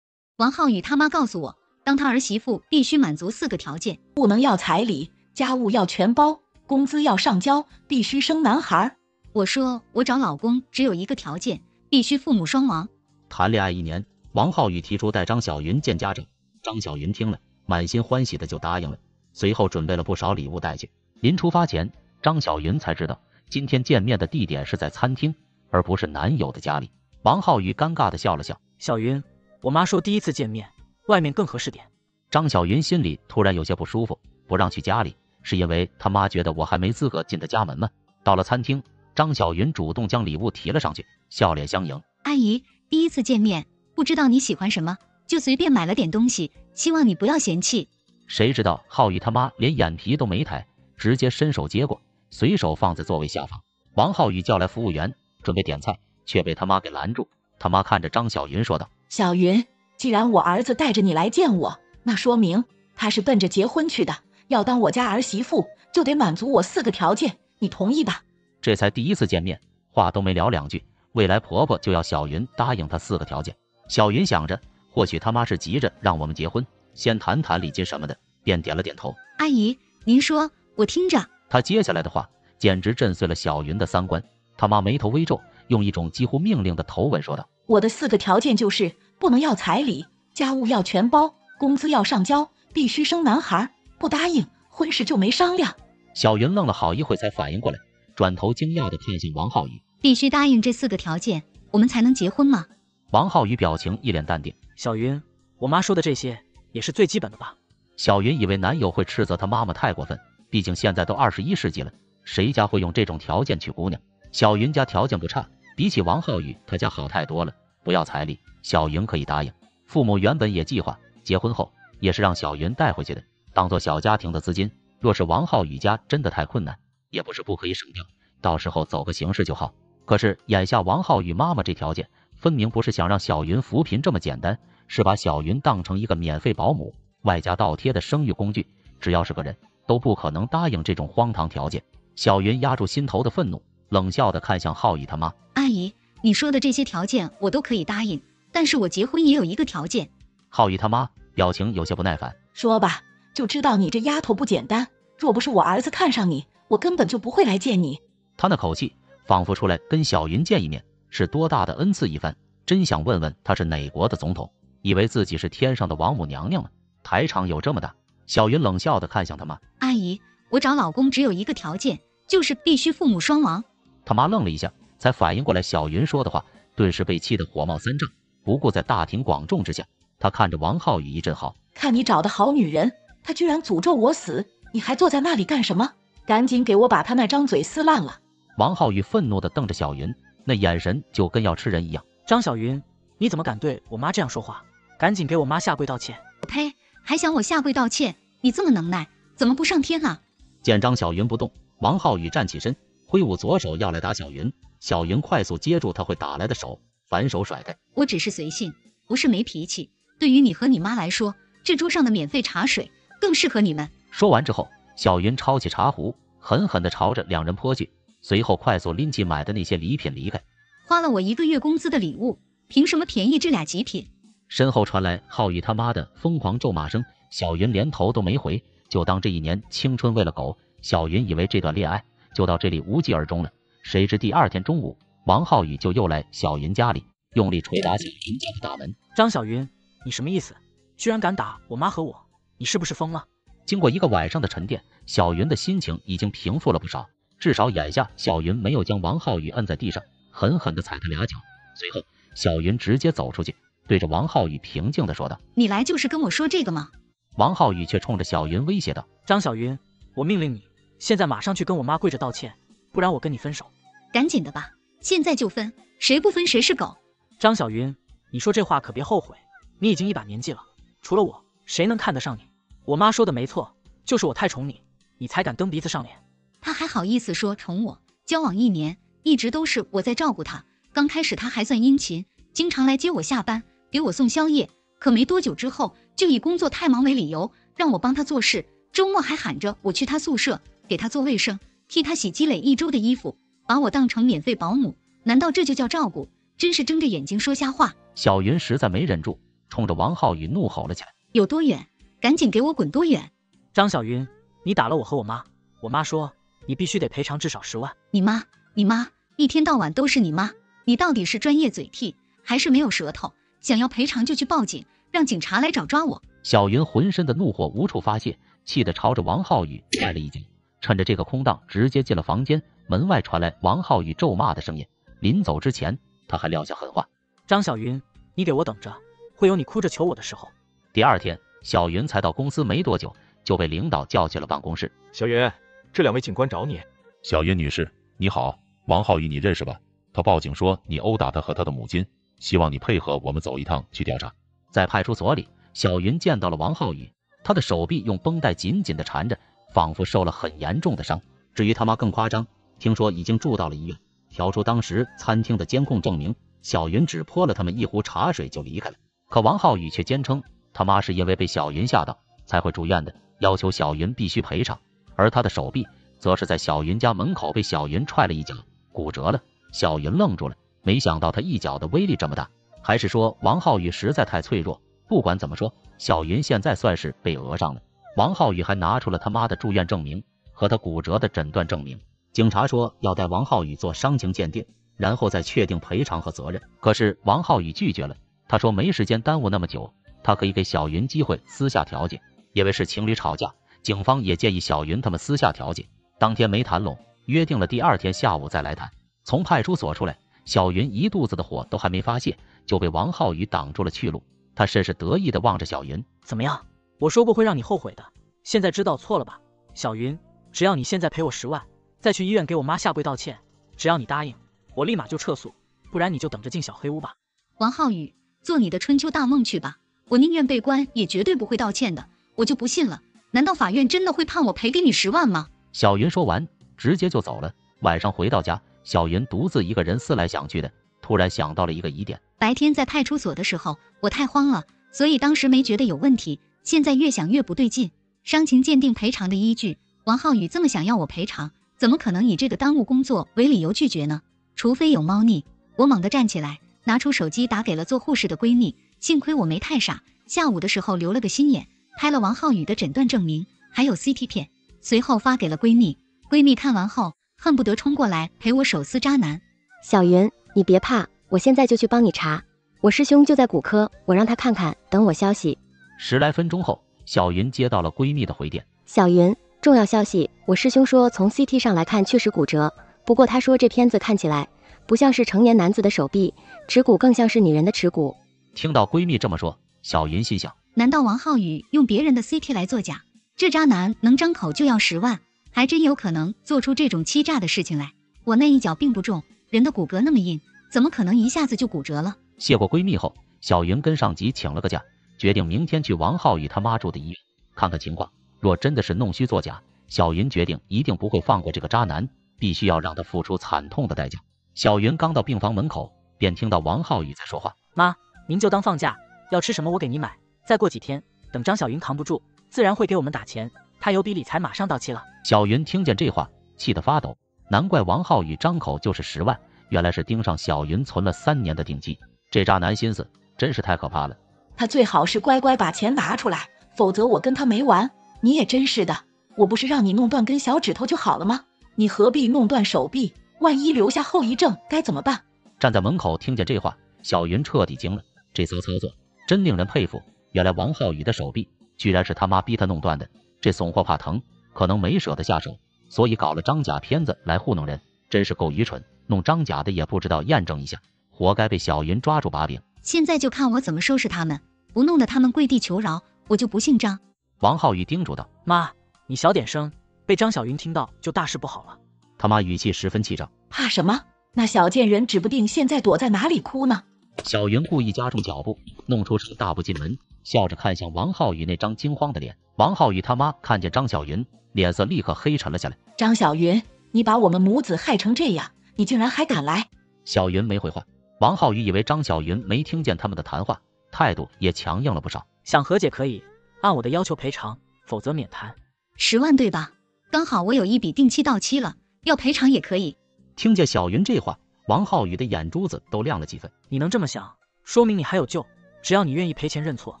A: 王浩宇他妈告诉我，当他儿媳妇必须满足四个条件：
B: 不能要彩礼，家务要全包，工资要上交，必须生男孩。
A: 我说我找老公只有一个条件，必须父母双亡。
L: 谈恋爱一年，王浩宇提出带张小云见家长，张小云听了，满心欢喜的就答应了，随后准备了不少礼物带去。临出发前，张小云才知道今天见面的地点是在餐厅，而不是男友的家里。王浩宇尴尬的笑了笑，
E: 小云，我妈说第一次见面，外面更合适点。
L: 张小云心里突然有些不舒服，不让去家里，是因为他妈觉得我还没资格进她家门吗？到了餐厅，张小云主动将礼物提了上去，笑脸相迎。
A: 阿姨，第一次见面，不知道你喜欢什么，就随便买了点东西，希望你不要嫌弃。
L: 谁知道浩宇他妈连眼皮都没抬，直接伸手接过，随手放在座位下方。王浩宇叫来服务员，准备点菜。却被他妈给拦住。他妈看着张小云说道：“
B: 小云，既然我儿子带着你来见我，那说明他是奔着结婚去的。要当我家儿媳妇，就得满足我四个条件，你同意吧？”
L: 这才第一次见面，话都没聊两句，未来婆婆就要小云答应她四个条件。小云想着，或许他妈是急着让我们结婚，先谈谈礼金什么的，便点了点头。
A: 阿姨，您说，我听着。
L: 他接下来的话简直震碎了小云的三观。他妈眉头微皱。用一种几乎命令的口吻说道：“
B: 我的四个条件就是不能要彩礼，家务要全包，工资要上交，必须生男孩。不答应，婚事就没商量。”
L: 小云愣了好一会才反应过来，转头惊讶地看向王浩宇：“
A: 必须答应这四个条件，我们才能结婚吗？”
L: 王浩宇表情一脸淡定：“
E: 小云，我妈说的这些也是最基本的吧？”
L: 小云以为男友会斥责她妈妈太过分，毕竟现在都二十一世纪了，谁家会用这种条件娶姑娘？小云家条件不差，比起王浩宇他家好太多了。不要彩礼，小云可以答应。父母原本也计划结婚后也是让小云带回去的，当做小家庭的资金。若是王浩宇家真的太困难，也不是不可以省掉，到时候走个形式就好。可是眼下王浩宇妈妈这条件，分明不是想让小云扶贫这么简单，是把小云当成一个免费保姆，外加倒贴的生育工具。只要是个人，都不可能答应这种荒唐条件。小云压住心头的愤怒，冷笑的看向浩宇他妈：“
A: 阿姨，你说的这些条件我都可以答应，但是我结婚也有一个条件。”
L: 浩宇他妈表情有些不耐烦：“
B: 说吧，就知道你这丫头不简单。若不是我儿子看上你，我根本就不会来见你。”
L: 他那口气，仿佛出来跟小云见一面是多大的恩赐一番。真想问问他是哪国的总统，以为自己是天上的王母娘娘呢？台场有这么大？小云冷笑的看向他妈：“
A: 阿姨，我找老公只有一个条件，就是必须父母双亡。”
L: 他妈愣了一下，才反应过来小云说的话，顿时被气得火冒三丈。不顾在大庭广众之下，他看着王浩宇一阵好：“
B: 看你找的好女人，她居然诅咒我死，你还坐在那里干什么？赶紧给我把她那张嘴撕烂了！”
L: 王浩宇愤怒的瞪着小云，那眼神就跟要吃人一样。
E: 张小云，你怎么敢对我妈这样说话？赶紧给我妈下跪道歉！
A: 呸！还想我下跪道歉？你这么能耐，怎么不上天啊？
L: 见张小云不动，王浩宇站起身，挥舞左手要来打小云。小云快速接住他会打来的手，反手甩开。
A: 我只是随性，不是没脾气。对于你和你妈来说，这桌上的免费茶水更适合你们。
L: 说完之后，小云抄起茶壶，狠狠地朝着两人泼去，随后快速拎起买的那些礼品离开。
A: 花了我一个月工资的礼物，凭什么便宜这俩极品？
L: 身后传来浩宇他妈的疯狂咒骂声，小云连头都没回，就当这一年青春喂了狗。小云以为这段恋爱就到这里无疾而终了，谁知第二天中午，王浩宇就又来小云家里，用力捶打小云家的大门。
E: 张小云，你什么意思？居然敢打我妈和我，你是不是疯了？
L: 经过一个晚上的沉淀，小云的心情已经平复了不少，至少眼下小云没有将王浩宇摁在地上，狠狠地踩他俩脚。随后，小云直接走出去。对着王浩宇平静的说道：“
A: 你来就是跟我说这个吗？”
L: 王浩宇却冲着小云威胁道：“
E: 张小云，我命令你现在马上去跟我妈跪着道歉，不然我跟你分手。
A: 赶紧的吧，现在就分，谁不分谁是狗。”
E: 张小云，你说这话可别后悔，你已经一把年纪了，除了我，谁能看得上你？我妈说的没错，就是我太宠你，你才敢蹬鼻子上脸。
A: 她还好意思说宠我？交往一年，一直都是我在照顾她，刚开始她还算殷勤，经常来接我下班。给我送宵夜，可没多久之后，就以工作太忙为理由，让我帮她做事。周末还喊着我去她宿舍给他做卫生，替他洗积累一周的衣服，把我当成免费保姆。难道这就叫照顾？真是睁着眼睛说瞎话！
L: 小云实在没忍住，冲着王浩宇怒吼了起来：“
A: 有多远，赶紧给我滚多远！”
E: 张小云，你打了我和我妈，我妈说你必须得赔偿至少十万。
A: 你妈，你妈，一天到晚都是你妈，你到底是专业嘴替还是没有舌头？想要赔偿就去报警，让警察来找抓我。
L: 小云浑身的怒火无处发泄，气得朝着王浩宇踹了一脚，趁着这个空档直接进了房间。门外传来王浩宇咒骂的声音。临走之前，他还撂下狠话：“
E: 张小云，你给我等着，会有你哭着求我的时候。”
L: 第二天，小云才到公司没多久，就被领导叫去了办公室。
O: 小云，这两位警官找你。
I: 小云女士，你好，王浩宇你认识吧？他报警说你殴打他和他的母亲。希望你配合我们走一趟去调查。
L: 在派出所里，小云见到了王浩宇，他的手臂用绷带紧紧的缠着，仿佛受了很严重的伤。至于他妈更夸张，听说已经住到了医院。调出当时餐厅的监控证明，小云只泼了他们一壶茶水就离开了。可王浩宇却坚称他妈是因为被小云吓到才会住院的，要求小云必须赔偿。而他的手臂则是在小云家门口被小云踹了一脚，骨折了。小云愣住了。没想到他一脚的威力这么大，还是说王浩宇实在太脆弱？不管怎么说，小云现在算是被讹上了。王浩宇还拿出了他妈的住院证明和他骨折的诊断证明。警察说要带王浩宇做伤情鉴定，然后再确定赔偿和责任。可是王浩宇拒绝了，他说没时间耽误那么久，他可以给小云机会私下调解。因为是情侣吵架，警方也建议小云他们私下调解。当天没谈拢，约定了第二天下午再来谈。从派出所出来。小云一肚子的火都还没发泄，就被王浩宇挡住了去路。他甚是得意的望着小云：“
E: 怎么样？我说过会让你后悔的，现在知道错了吧？小云，只要你现在赔我十万，再去医院给我妈下跪道歉，只要你答应，我立马就撤诉，不然你就等着进小黑屋吧。
A: 王浩宇，做你的春秋大梦去吧，我宁愿被关，也绝对不会道歉的。我就不信了，难道法院真的会判我赔给你十万吗？
L: 小云说完，直接就走了。晚上回到家，小云独自一个人思来想去的，突然想到了一个疑点。
A: 白天在派出所的时候，我太慌了，所以当时没觉得有问题。现在越想越不对劲。伤情鉴定赔偿的依据，王浩宇这么想要我赔偿，怎么可能以这个耽误工作为理由拒绝呢？除非有猫腻。我猛地站起来，拿出手机打给了做护士的闺蜜。幸亏我没太傻，下午的时候留了个心眼，拍了王浩宇的诊断证明，还有 CT 片，随后发给了闺蜜。闺蜜看完后，恨不得冲过来陪我手撕渣男。
M: 小云，你别怕，我现在就去帮你查。我师兄就在骨科，我让他看看，等我消息。
L: 十来分钟后，小云接到了闺蜜的回电。
M: 小云，重要消息，我师兄说从 CT 上来看确实骨折，不过他说这片子看起来不像是成年男子的手臂，耻骨更像是女人的耻骨。
L: 听到闺蜜这么说，小云心想：
A: 难道王浩宇用别人的 CT 来作假？这渣男能张口就要十万，还真有可能做出这种欺诈的事情来。我那一脚并不重，人的骨骼那么硬，怎么可能一下子就骨折了？
L: 谢过闺蜜后，小云跟上级请了个假，决定明天去王浩宇他妈住的医院看看情况。若真的是弄虚作假，小云决定一定不会放过这个渣男，必须要让他付出惨痛的代价。小云刚到病房门口，便听到王浩宇在说话：“
E: 妈，您就当放假，要吃什么我给你买。再过几天，等张小云扛不住，自然会给我们打钱。他有笔理财马上到期了。”
L: 小云听见这话，气得发抖。难怪王浩宇张口就是十万，原来是盯上小云存了三年的定期。这渣男心思真是太可怕了。
B: 他最好是乖乖把钱拿出来，否则我跟他没完。你也真是的，我不是让你弄断根小指头就好了吗？你何必弄断手臂？万一留下后遗症该怎么办？
L: 站在门口听见这话，小云彻底惊了。这骚操作真令人佩服。原来王浩宇的手臂居然是他妈逼他弄断的。这怂货怕疼，可能没舍得下手，所以搞了张假片子来糊弄人，真是够愚蠢。弄张假的也不知道验证一下，活该被小云抓住把柄。
A: 现在就看我怎么收拾他们，不弄得他们跪地求饶，我就不姓张。
L: 王浩宇叮嘱道：“
E: 妈，你小点声，被张小云听到就大事不好了。”
L: 他妈语气十分气张：“
B: 怕什么？那小贱人指不定现在躲在哪里哭呢。”
L: 小云故意加重脚步，弄出声大步进门，笑着看向王浩宇那张惊慌的脸。王浩宇他妈看见张小云，脸色立刻黑沉了下来。
B: 张小云，你把我们母子害成这样，你竟然还敢来！
L: 小云没回话。王浩宇以为张小云没听见他们的谈话，态度也强硬了不少。
E: 想和解可以。按我的要求赔偿，否则免谈。
A: 十万对吧？刚好我有一笔定期到期了，要赔偿也可以。
L: 听见小云这话，王浩宇的眼珠子都亮了几分。
E: 你能这么想，说明你还有救。只要你愿意赔钱认错，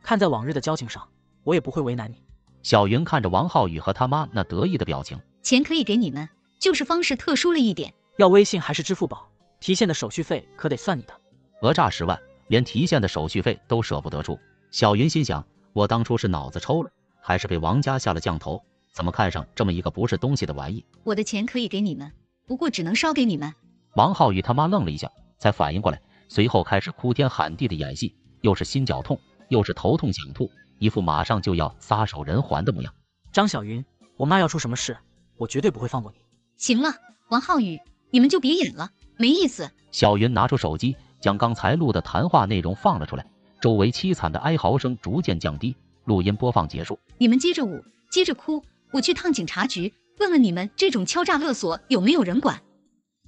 E: 看在往日的交情上，我也不会为难你。
L: 小云看着王浩宇和他妈那得意的表情，
A: 钱可以给你们，就是方式特殊了一点。
E: 要微信还是支付宝？提现的手续费可得算你的。
L: 讹诈十万，连提现的手续费都舍不得出。小云心想。我当初是脑子抽了，还是被王家下了降头？怎么看上这么一个不是东西的玩意？
A: 我的钱可以给你们，不过只能烧给你们。
L: 王浩宇他妈愣了一下，才反应过来，随后开始哭天喊地的演戏，又是心绞痛，又是头痛想吐，一副马上就要撒手人寰的模样。
E: 张小云，我妈要出什么事，我绝对不会放过你。
A: 行了，王浩宇，你们就别演了，没意思。
L: 小云拿出手机，将刚才录的谈话内容放了出来。周围凄惨的哀嚎声逐渐降低，录音播放结束。
A: 你们接着舞，接着哭，我去趟警察局，问问你们这种敲诈勒索有没有人管。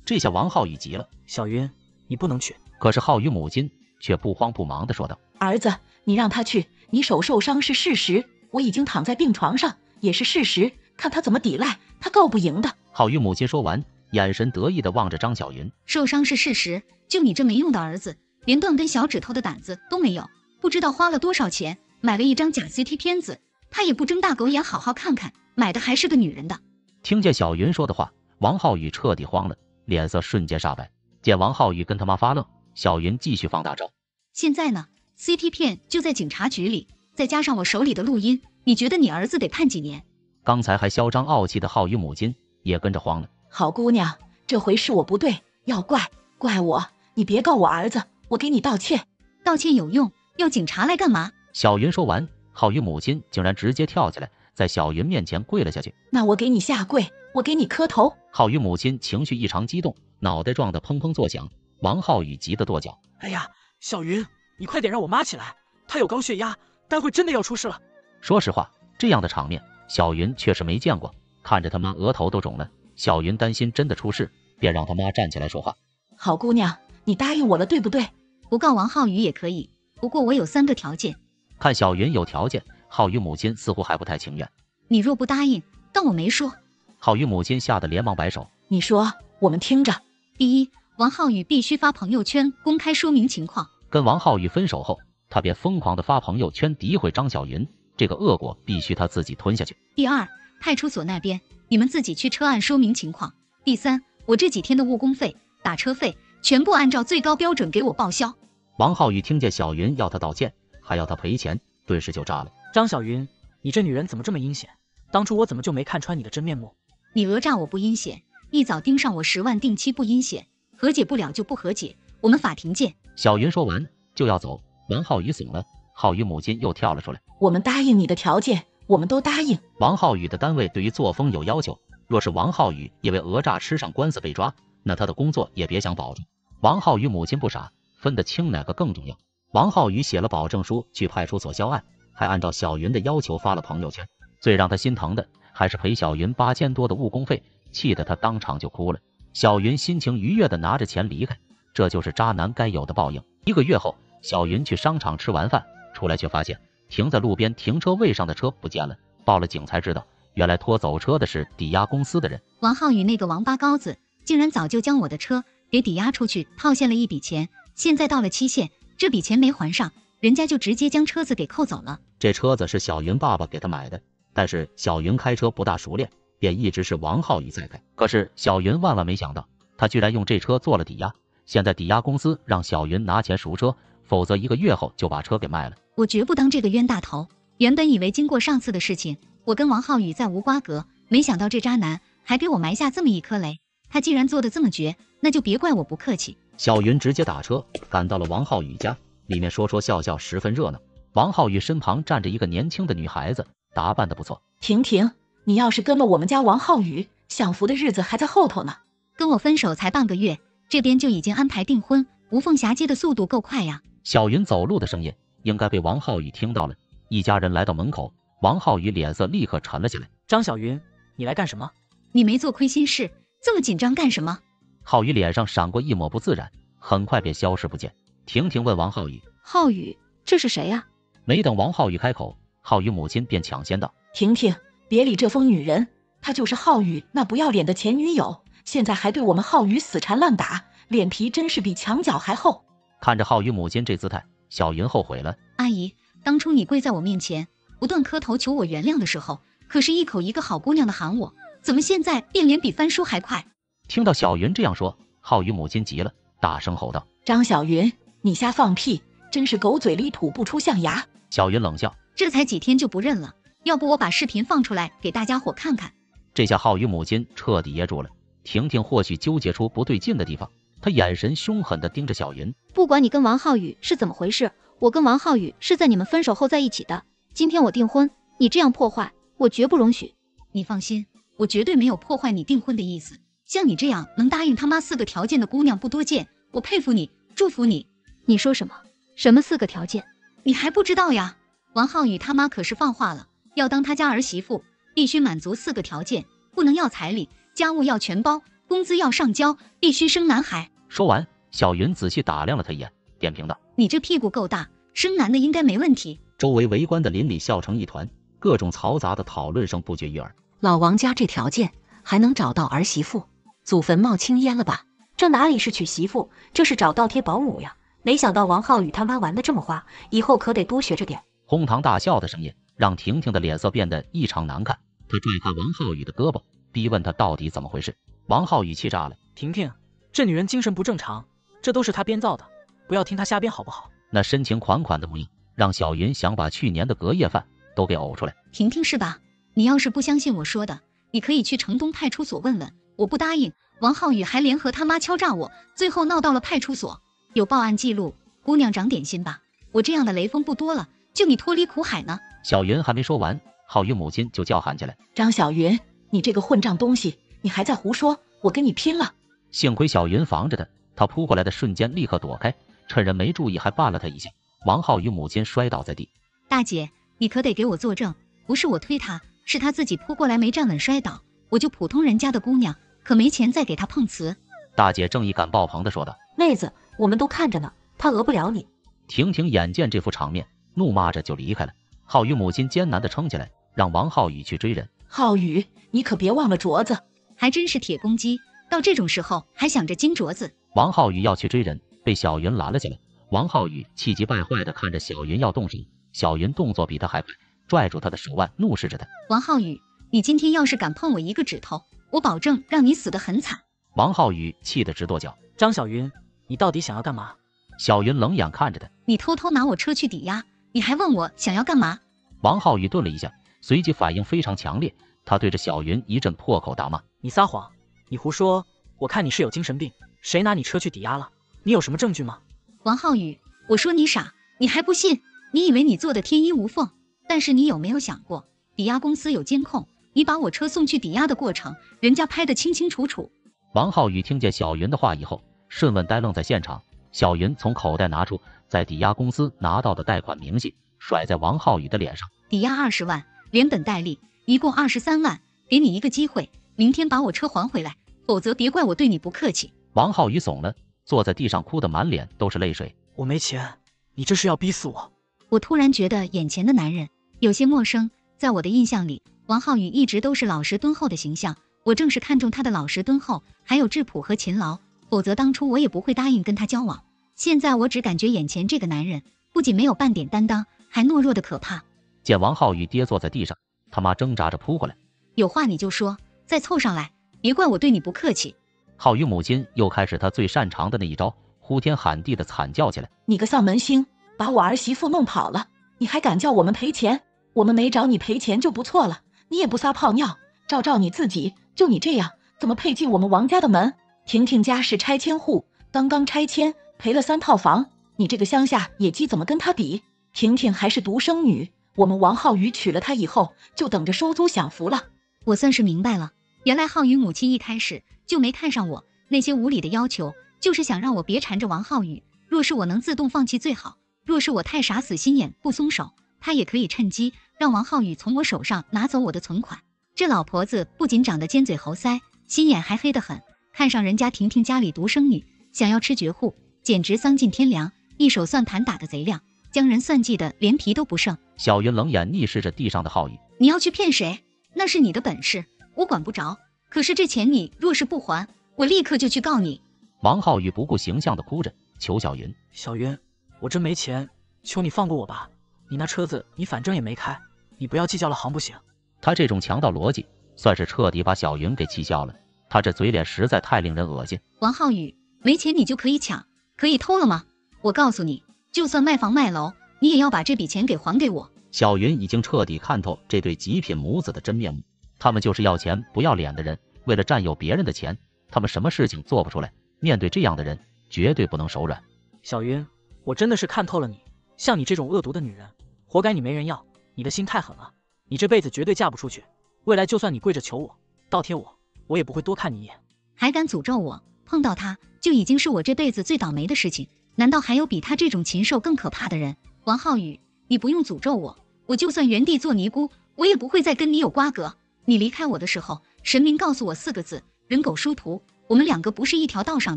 L: 这下王浩宇急了，
E: 小云，你不能去。
L: 可是浩宇母亲却不慌不忙地说道：“
B: 儿子，你让他去，你手受伤是事实，我已经躺在病床上也是事实，看他怎么抵赖，他告不赢的。”
L: 浩宇母亲说完，眼神得意地望着张小云：“
A: 受伤是事实，就你这没用的儿子。”连断根小指头的胆子都没有，不知道花了多少钱买了一张假 CT 片子，他也不睁大狗眼好好看看，买的还是个女人的。
L: 听见小云说的话，王浩宇彻底慌了，脸色瞬间煞白。见王浩宇跟他妈发愣，小云继续放大招。
A: 现在呢，CT 片就在警察局里，再加上我手里的录音，你觉得你儿子得判几年？
L: 刚才还嚣张傲气的浩宇母亲也跟着慌了。
B: 好姑娘，这回是我不对，要怪怪我，你别告我儿子。我给你道歉，
A: 道歉有用，要警察来干嘛？
L: 小云说完，浩宇母亲竟然直接跳起来，在小云面前跪了下去。
B: 那我给你下跪，我给你磕头。
L: 浩宇母亲情绪异常激动，脑袋撞得砰砰作响。王浩宇急得跺脚：“
E: 哎呀，小云，你快点让我妈起来，她有高血压，待会真的要出事了。”
L: 说实话，这样的场面，小云确实没见过。看着他妈额头都肿了，小云担心真的出事，便让他妈站起来说话：“
B: 好姑娘，你答应我了，对不对？
A: 不告王浩宇也可以，不过我有三个条件。”
L: 看小云有条件，浩宇母亲似乎还不太情愿。
A: 你若不答应，当我没说。
L: 浩宇母亲吓得连忙摆手：“
B: 你说，我们听着。
A: 第一，王浩宇必须发朋友圈公开说明情况。
L: 跟王浩宇分手后，他便疯狂的发朋友圈诋毁张小云，这个恶果必须他自己吞下去。
A: 第二，派出所那边你们自己去车案说明情况。第三，我这几天的误工费、打车费全部按照最高标准给我报销。
L: 王浩宇听见小云要他道歉，还要他赔钱，顿时就炸了。
E: 张小云，你这女人怎么这么阴险？当初我怎么就没看穿你的真面目？
A: 你讹诈我不阴险，一早盯上我十万定期不阴险，和解不了就不和解，我们法庭见。
L: 小云说完就要走，王浩宇怂了。浩宇母亲又跳了出来：“
B: 我们答应你的条件，我们都答应。”
L: 王浩宇的单位对于作风有要求，若是王浩宇因为讹诈吃上官司被抓，那他的工作也别想保住。王浩宇母亲不傻，分得清哪个更重要。王浩宇写了保证书去派出所销案，还按照小云的要求发了朋友圈。最让他心疼的还是赔小云八千多的误工费，气得他当场就哭了。小云心情愉悦的拿着钱离开，这就是渣男该有的报应。一个月后，小云去商场吃完饭。出来却发现停在路边停车位上的车不见了，报了警才知道，原来拖走车的是抵押公司的人。
A: 王浩宇那个王八羔子，竟然早就将我的车给抵押出去，套现了一笔钱。现在到了期限，这笔钱没还上，人家就直接将车子给扣走了。
L: 这车子是小云爸爸给他买的，但是小云开车不大熟练，便一直是王浩宇在开。可是小云万万没想到，他居然用这车做了抵押。现在抵押公司让小云拿钱赎车，否则一个月后就把车给卖了。
A: 我绝不当这个冤大头。原本以为经过上次的事情，我跟王浩宇再无瓜葛，没想到这渣男还给我埋下这么一颗雷。他既然做的这么绝，那就别怪我不客气。
L: 小云直接打车赶到了王浩宇家，里面说说笑笑，十分热闹。王浩宇身旁站着一个年轻的女孩子，打扮的不错。
B: 婷婷，你要是跟了我们家王浩宇，享福的日子还在后头呢。
A: 跟我分手才半个月，这边就已经安排订婚，无缝衔接的速度够快呀。
L: 小云走路的声音。应该被王浩宇听到了。一家人来到门口，王浩宇脸色立刻沉了下来。
E: 张小云，你来干什么？
A: 你没做亏心事，这么紧张干什么？
L: 浩宇脸上闪过一抹不自然，很快便消失不见。婷婷问王浩宇：“
D: 浩宇，这是谁呀？”
L: 没等王浩宇开口，浩宇母亲便抢先道：“
B: 婷婷，别理这疯女人，她就是浩宇那不要脸的前女友，现在还对我们浩宇死缠烂打，脸皮真是比墙角还厚。”
L: 看着浩宇母亲这姿态。小云后悔了，
A: 阿姨，当初你跪在我面前，不断磕头求我原谅的时候，可是一口一个好姑娘的喊我，怎么现在变脸比翻书还快？
L: 听到小云这样说，浩宇母亲急了，大声吼道：“
B: 张小云，你瞎放屁，真是狗嘴里吐不出象牙！”
L: 小云冷笑：“
A: 这才几天就不认了？要不我把视频放出来给大家伙看看？”
L: 这下浩宇母亲彻底噎住了。婷婷或许纠结出不对劲的地方。他眼神凶狠地盯着小云，
D: 不管你跟王浩宇是怎么回事，我跟王浩宇是在你们分手后在一起的。今天我订婚，你这样破坏，我绝不容许。
A: 你放心，我绝对没有破坏你订婚的意思。像你这样能答应他妈四个条件的姑娘不多见，我佩服你，祝福你。
D: 你说什么？什么四个条件？
A: 你还不知道呀？王浩宇他妈可是放话了，要当他家儿媳妇，必须满足四个条件：不能要彩礼，家务要全包。工资要上交，必须生男孩。
L: 说完，小云仔细打量了他一眼，点评道：“
A: 你这屁股够大，生男的应该没问题。”
L: 周围围观的邻里笑成一团，各种嘈杂的讨论声不绝于耳。
G: 老王家这条件还能找到儿媳妇，祖坟冒青烟了吧？
C: 这哪里是娶媳妇，这是找倒贴保姆呀！没想到王浩宇他妈玩的这么花，以后可得多学着点。
L: 哄堂大笑的声音让婷婷的脸色变得异常难看，她拽开王浩宇的胳膊，逼问他到底怎么回事。王浩宇气炸了，
E: 婷婷，这女人精神不正常，这都是她编造的，不要听她瞎编好不好？
L: 那深情款款的模样，让小云想把去年的隔夜饭都给呕出来。
A: 婷婷是吧？你要是不相信我说的，你可以去城东派出所问问。我不答应，王浩宇还联合他妈敲诈我，最后闹到了派出所，有报案记录。姑娘长点心吧，我这样的雷锋不多了，就你脱离苦海呢。
L: 小云还没说完，浩宇母亲就叫喊起来：“
B: 张小云，你这个混账东西，你还在胡说！我跟你拼了！”
L: 幸亏小云防着他，他扑过来的瞬间立刻躲开，趁人没注意还绊了他一下。王浩宇母亲摔倒在地。
A: 大姐，你可得给我作证，不是我推他，是他自己扑过来没站稳摔倒。我就普通人家的姑娘，可没钱再给他碰瓷。
L: 大姐正义感爆棚的说道：“
C: 妹子，我们都看着呢，他讹不了你。”
L: 婷婷眼见这副场面，怒骂着就离开了。浩宇母亲艰难的撑起来，让王浩宇去追人。
B: 浩宇，你可别忘了镯子，
A: 还真是铁公鸡，到这种时候还想着金镯子。
L: 王浩宇要去追人，被小云拦了下来。王浩宇气急败坏的看着小云要动手，小云动作比他还快，拽住他的手腕，怒视着他。
A: 王浩宇，你今天要是敢碰我一个指头，我保证让你死得很惨。
L: 王浩宇气得直跺脚。
E: 张小云，你到底想要干嘛？
L: 小云冷眼看着他，
A: 你偷偷拿我车去抵押。你还问我想要干嘛？
L: 王浩宇顿了一下，随即反应非常强烈，他对着小云一阵破口大骂：“
E: 你撒谎！你胡说！我看你是有精神病！谁拿你车去抵押了？你有什么证据吗？”
A: 王浩宇，我说你傻，你还不信？你以为你做的天衣无缝？但是你有没有想过，抵押公司有监控，你把我车送去抵押的过程，人家拍得清清楚楚。
L: 王浩宇听见小云的话以后，顺问呆愣在现场。小云从口袋拿出在抵押公司拿到的贷款明细，甩在王浩宇的脸上。
A: 抵押二十万，连本带利，一共二十三万。给你一个机会，明天把我车还回来，否则别怪我对你不客气。
L: 王浩宇怂了，坐在地上哭得满脸都是泪水。
E: 我没钱，你这是要逼死我！
A: 我突然觉得眼前的男人有些陌生。在我的印象里，王浩宇一直都是老实敦厚的形象。我正是看中他的老实敦厚，还有质朴和勤劳，否则当初我也不会答应跟他交往。现在我只感觉眼前这个男人不仅没有半点担当，还懦弱的可怕。
L: 见王浩宇跌坐在地上，他妈挣扎着扑过来，
A: 有话你就说，再凑上来，别怪我对你不客气。
L: 浩宇母亲又开始她最擅长的那一招，呼天喊地的惨叫起来：“
B: 你个丧门星，把我儿媳妇弄跑了，你还敢叫我们赔钱？我们没找你赔钱就不错了，你也不撒泡尿，照照你自己，就你这样，怎么配进我们王家的门？婷婷家是拆迁户，刚刚拆迁赔了三套房，你这个乡下野鸡怎么跟她比？婷婷还是独生女。”我们王浩宇娶了她以后，就等着收租享福了。
A: 我算是明白了，原来浩宇母亲一开始就没看上我，那些无理的要求，就是想让我别缠着王浩宇。若是我能自动放弃最好，若是我太傻死心眼不松手，她也可以趁机让王浩宇从我手上拿走我的存款。这老婆子不仅长得尖嘴猴腮，心眼还黑得很，看上人家婷婷家里独生女，想要吃绝户，简直丧尽天良，一手算盘打得贼亮。将人算计的连皮都不剩。
L: 小云冷眼逆视着地上的浩宇，
A: 你要去骗谁？那是你的本事，我管不着。可是这钱你若是不还，我立刻就去告你。
L: 王浩宇不顾形象的哭着求小云：“
E: 小云，我真没钱，求你放过我吧。你那车子你反正也没开，你不要计较了，行不行？”
L: 他这种强盗逻辑，算是彻底把小云给气笑了。他这嘴脸实在太令人恶心。
A: 王浩宇，没钱你就可以抢，可以偷了吗？我告诉你。就算卖房卖楼，你也要把这笔钱给还给我。
L: 小云已经彻底看透这对极品母子的真面目，他们就是要钱不要脸的人，为了占有别人的钱，他们什么事情做不出来。面对这样的人，绝对不能手软。
E: 小云，我真的是看透了你，像你这种恶毒的女人，活该你没人要。你的心太狠了，你这辈子绝对嫁不出去。未来就算你跪着求我，倒贴我，我也不会多看你一眼。
A: 还敢诅咒我？碰到他就已经是我这辈子最倒霉的事情。难道还有比他这种禽兽更可怕的人？王浩宇，你不用诅咒我，我就算原地做尼姑，我也不会再跟你有瓜葛。你离开我的时候，神明告诉我四个字：人狗殊途。我们两个不是一条道上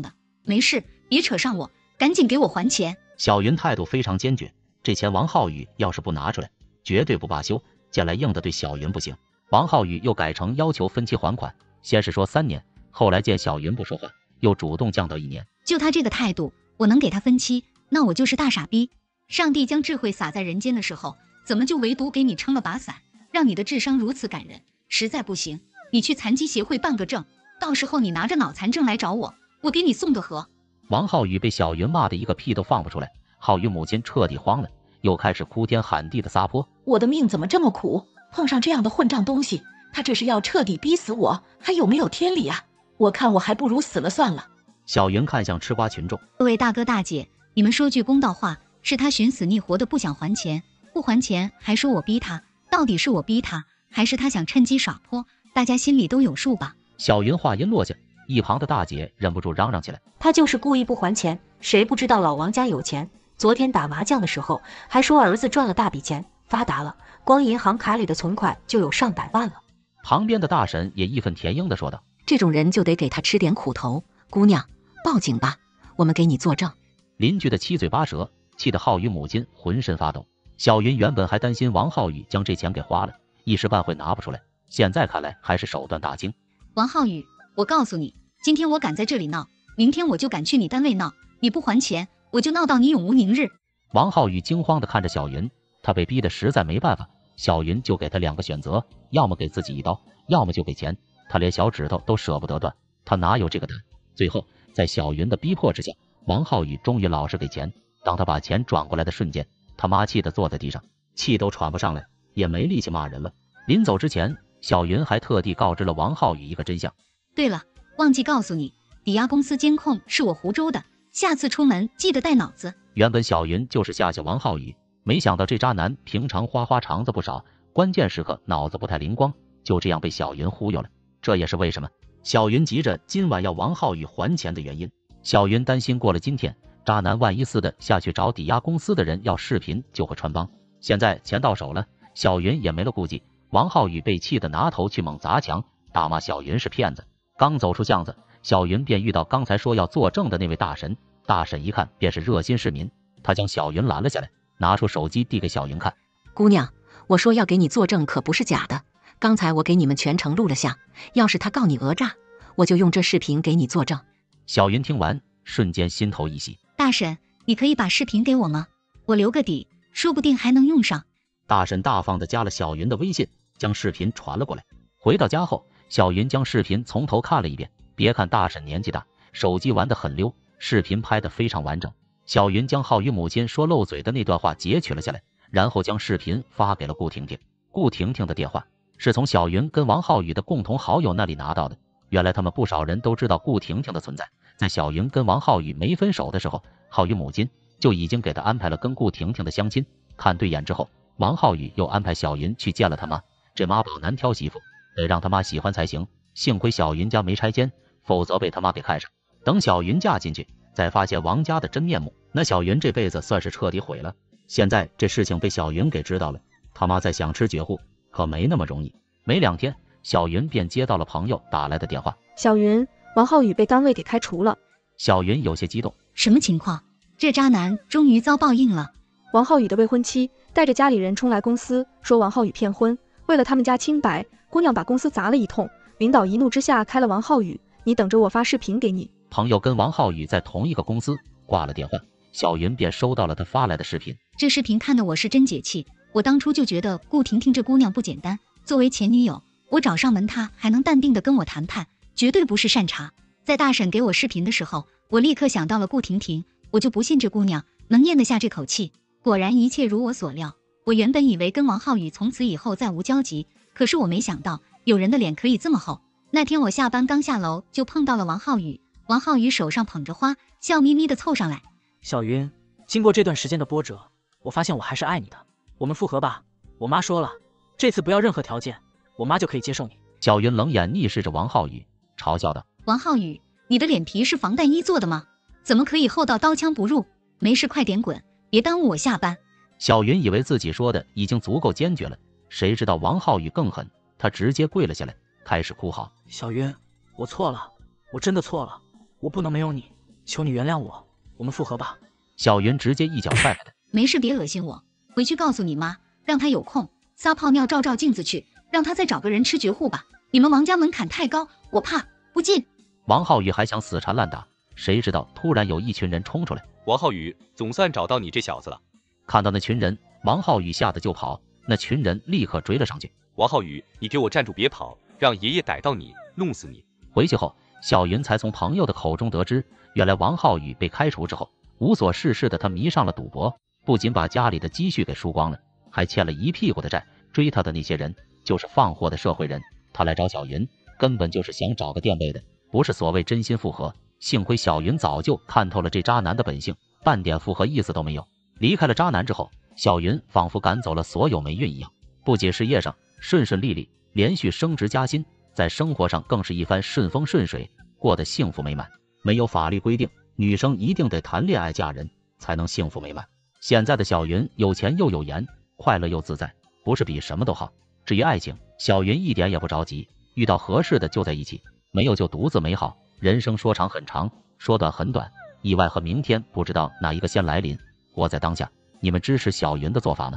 A: 的。没事，别扯上我，赶紧给我还钱。
L: 小云态度非常坚决，这钱王浩宇要是不拿出来，绝对不罢休。见来硬的对小云不行，王浩宇又改成要求分期还款，先是说三年，后来见小云不说话，又主动降到一年。
A: 就他这个态度。我能给他分期，那我就是大傻逼。上帝将智慧撒在人间的时候，怎么就唯独给你撑了把伞，让你的智商如此感人？实在不行，你去残疾协会办个证，到时候你拿着脑残证来找我，我给你送个盒。
L: 王浩宇被小云骂的一个屁都放不出来，浩宇母亲彻底慌了，又开始哭天喊地的撒泼。
B: 我的命怎么这么苦？碰上这样的混账东西，他这是要彻底逼死我，还有没有天理啊？我看我还不如死了算了。
L: 小云看向吃瓜群众，
A: 各位大哥大姐，你们说句公道话，是他寻死觅活的不想还钱，不还钱还说我逼他，到底是我逼他，还是他想趁机耍泼？大家心里都有数吧。
L: 小云话音落下，一旁的大姐忍不住嚷嚷起来：“
C: 他就是故意不还钱，谁不知道老王家有钱？昨天打麻将的时候还说儿子赚了大笔钱，发达了，光银行卡里的存款就有上百万了。”
L: 旁边的大婶也义愤填膺地说道：“
G: 这种人就得给他吃点苦头。姑娘，报警吧，我们给你作证。”
L: 邻居的七嘴八舌，气得浩宇母亲浑身发抖。小云原本还担心王浩宇将这钱给花了，一时半会拿不出来。现在看来还是手段大精。
A: 王浩宇，我告诉你，今天我敢在这里闹，明天我就敢去你单位闹。你不还钱，我就闹到你永无宁日。
L: 王浩宇惊慌地看着小云，他被逼得实在没办法。小云就给他两个选择，要么给自己一刀，要么就给钱。他连小指头都舍不得断，他哪有这个胆？最后，在小云的逼迫之下，王浩宇终于老实给钱。当他把钱转过来的瞬间，他妈气得坐在地上，气都喘不上来，也没力气骂人了。临走之前。小云还特地告知了王浩宇一个真相。
A: 对了，忘记告诉你，抵押公司监控是我湖州的，下次出门记得带脑子。
L: 原本小云就是吓吓王浩宇，没想到这渣男平常花花肠子不少，关键时刻脑子不太灵光，就这样被小云忽悠了。这也是为什么小云急着今晚要王浩宇还钱的原因。小云担心过了今天，渣男万一似的下去找抵押公司的人要视频，就会穿帮。现在钱到手了，小云也没了顾忌。王浩宇被气得拿头去猛砸墙，大骂小云是骗子。刚走出巷子，小云便遇到刚才说要作证的那位大神。大婶一看便是热心市民，他将小云拦了下来，拿出手机递给小云看：“
G: 姑娘，我说要给你作证可不是假的，刚才我给你们全程录了像，要是他告你讹诈，我就用这视频给你作证。”
L: 小云听完，瞬间心头一喜：“
A: 大婶，你可以把视频给我吗？我留个底，说不定还能用上。”
L: 大婶大方的加了小云的微信。将视频传了过来。回到家后，小云将视频从头看了一遍。别看大婶年纪大，手机玩得很溜，视频拍得非常完整。小云将浩宇母亲说漏嘴的那段话截取了下来，然后将视频发给了顾婷婷。顾婷婷的电话是从小云跟王浩宇的共同好友那里拿到的。原来他们不少人都知道顾婷婷的存在。在小云跟王浩宇没分手的时候，浩宇母亲就已经给他安排了跟顾婷婷的相亲。看对眼之后，王浩宇又安排小云去见了他妈。这妈宝男挑媳妇，得让他妈喜欢才行。幸亏小云家没拆迁，否则被他妈给看上。等小云嫁进去，再发现王家的真面目，那小云这辈子算是彻底毁了。现在这事情被小云给知道了，他妈再想吃绝户可没那么容易。没两天，小云便接到了朋友打来的电话：“
N: 小云，王浩宇被单位给开除了。”
L: 小云有些激动：“
A: 什么情况？这渣男终于遭报应了。”
N: 王浩宇的未婚妻带着家里人冲来公司，说王浩宇骗婚。为了他们家清白，姑娘把公司砸了一通。领导一怒之下开了王浩宇，你等着我发视频给你。
L: 朋友跟王浩宇在同一个公司，挂了电话，小云便收到了他发来的视频。
A: 这视频看的我是真解气。我当初就觉得顾婷婷这姑娘不简单，作为前女友，我找上门她还能淡定的跟我谈判，绝对不是善茬。在大婶给我视频的时候，我立刻想到了顾婷婷，我就不信这姑娘能咽得下这口气。果然一切如我所料。我原本以为跟王浩宇从此以后再无交集，可是我没想到有人的脸可以这么厚。那天我下班刚下楼就碰到了王浩宇，王浩宇手上捧着花，笑眯眯的凑上来。
E: 小云，经过这段时间的波折，我发现我还是爱你的，我们复合吧。我妈说了，这次不要任何条件，我妈就可以接受你。
L: 小云冷眼逆视着王浩宇，嘲笑道：“
A: 王浩宇，你的脸皮是防弹衣做的吗？怎么可以厚到刀枪不入？没事，快点滚，别耽误我下班。”
L: 小云以为自己说的已经足够坚决了，谁知道王浩宇更狠，他直接跪了下来，开始哭嚎：“
E: 小云，我错了，我真的错了，我不能没有你，求你原谅我，我们复合吧。”
L: 小云直接一脚踹开他：“
A: 没事，别恶心我，回去告诉你妈，让她有空撒泡尿照照镜子去，让她再找个人吃绝户吧。你们王家门槛太高，我怕不进。”
L: 王浩宇还想死缠烂打，谁知道突然有一群人冲出来：“
H: 王浩宇，总算找到你这小子了。”
L: 看到那群人，王浩宇吓得就跑。那群人立刻追了上去。
H: 王浩宇，你给我站住，别跑，让爷爷逮到你，弄死你！
L: 回去后，小云才从朋友的口中得知，原来王浩宇被开除之后，无所事事的他迷上了赌博，不仅把家里的积蓄给输光了，还欠了一屁股的债。追他的那些人，就是放货的社会人。他来找小云，根本就是想找个垫背的，不是所谓真心复合。幸亏小云早就看透了这渣男的本性，半点复合意思都没有。离开了渣男之后，小云仿佛赶走了所有霉运一样，不仅事业上顺顺利利，连续升职加薪，在生活上更是一番顺风顺水，过得幸福美满。没有法律规定女生一定得谈恋爱嫁人才能幸福美满。现在的小云有钱又有颜，快乐又自在，不是比什么都好。至于爱情，小云一点也不着急，遇到合适的就在一起，没有就独自美好。人生说长很长，说短很短，意外和明天不知道哪一个先来临。活在当下，你们支持小云的做法吗？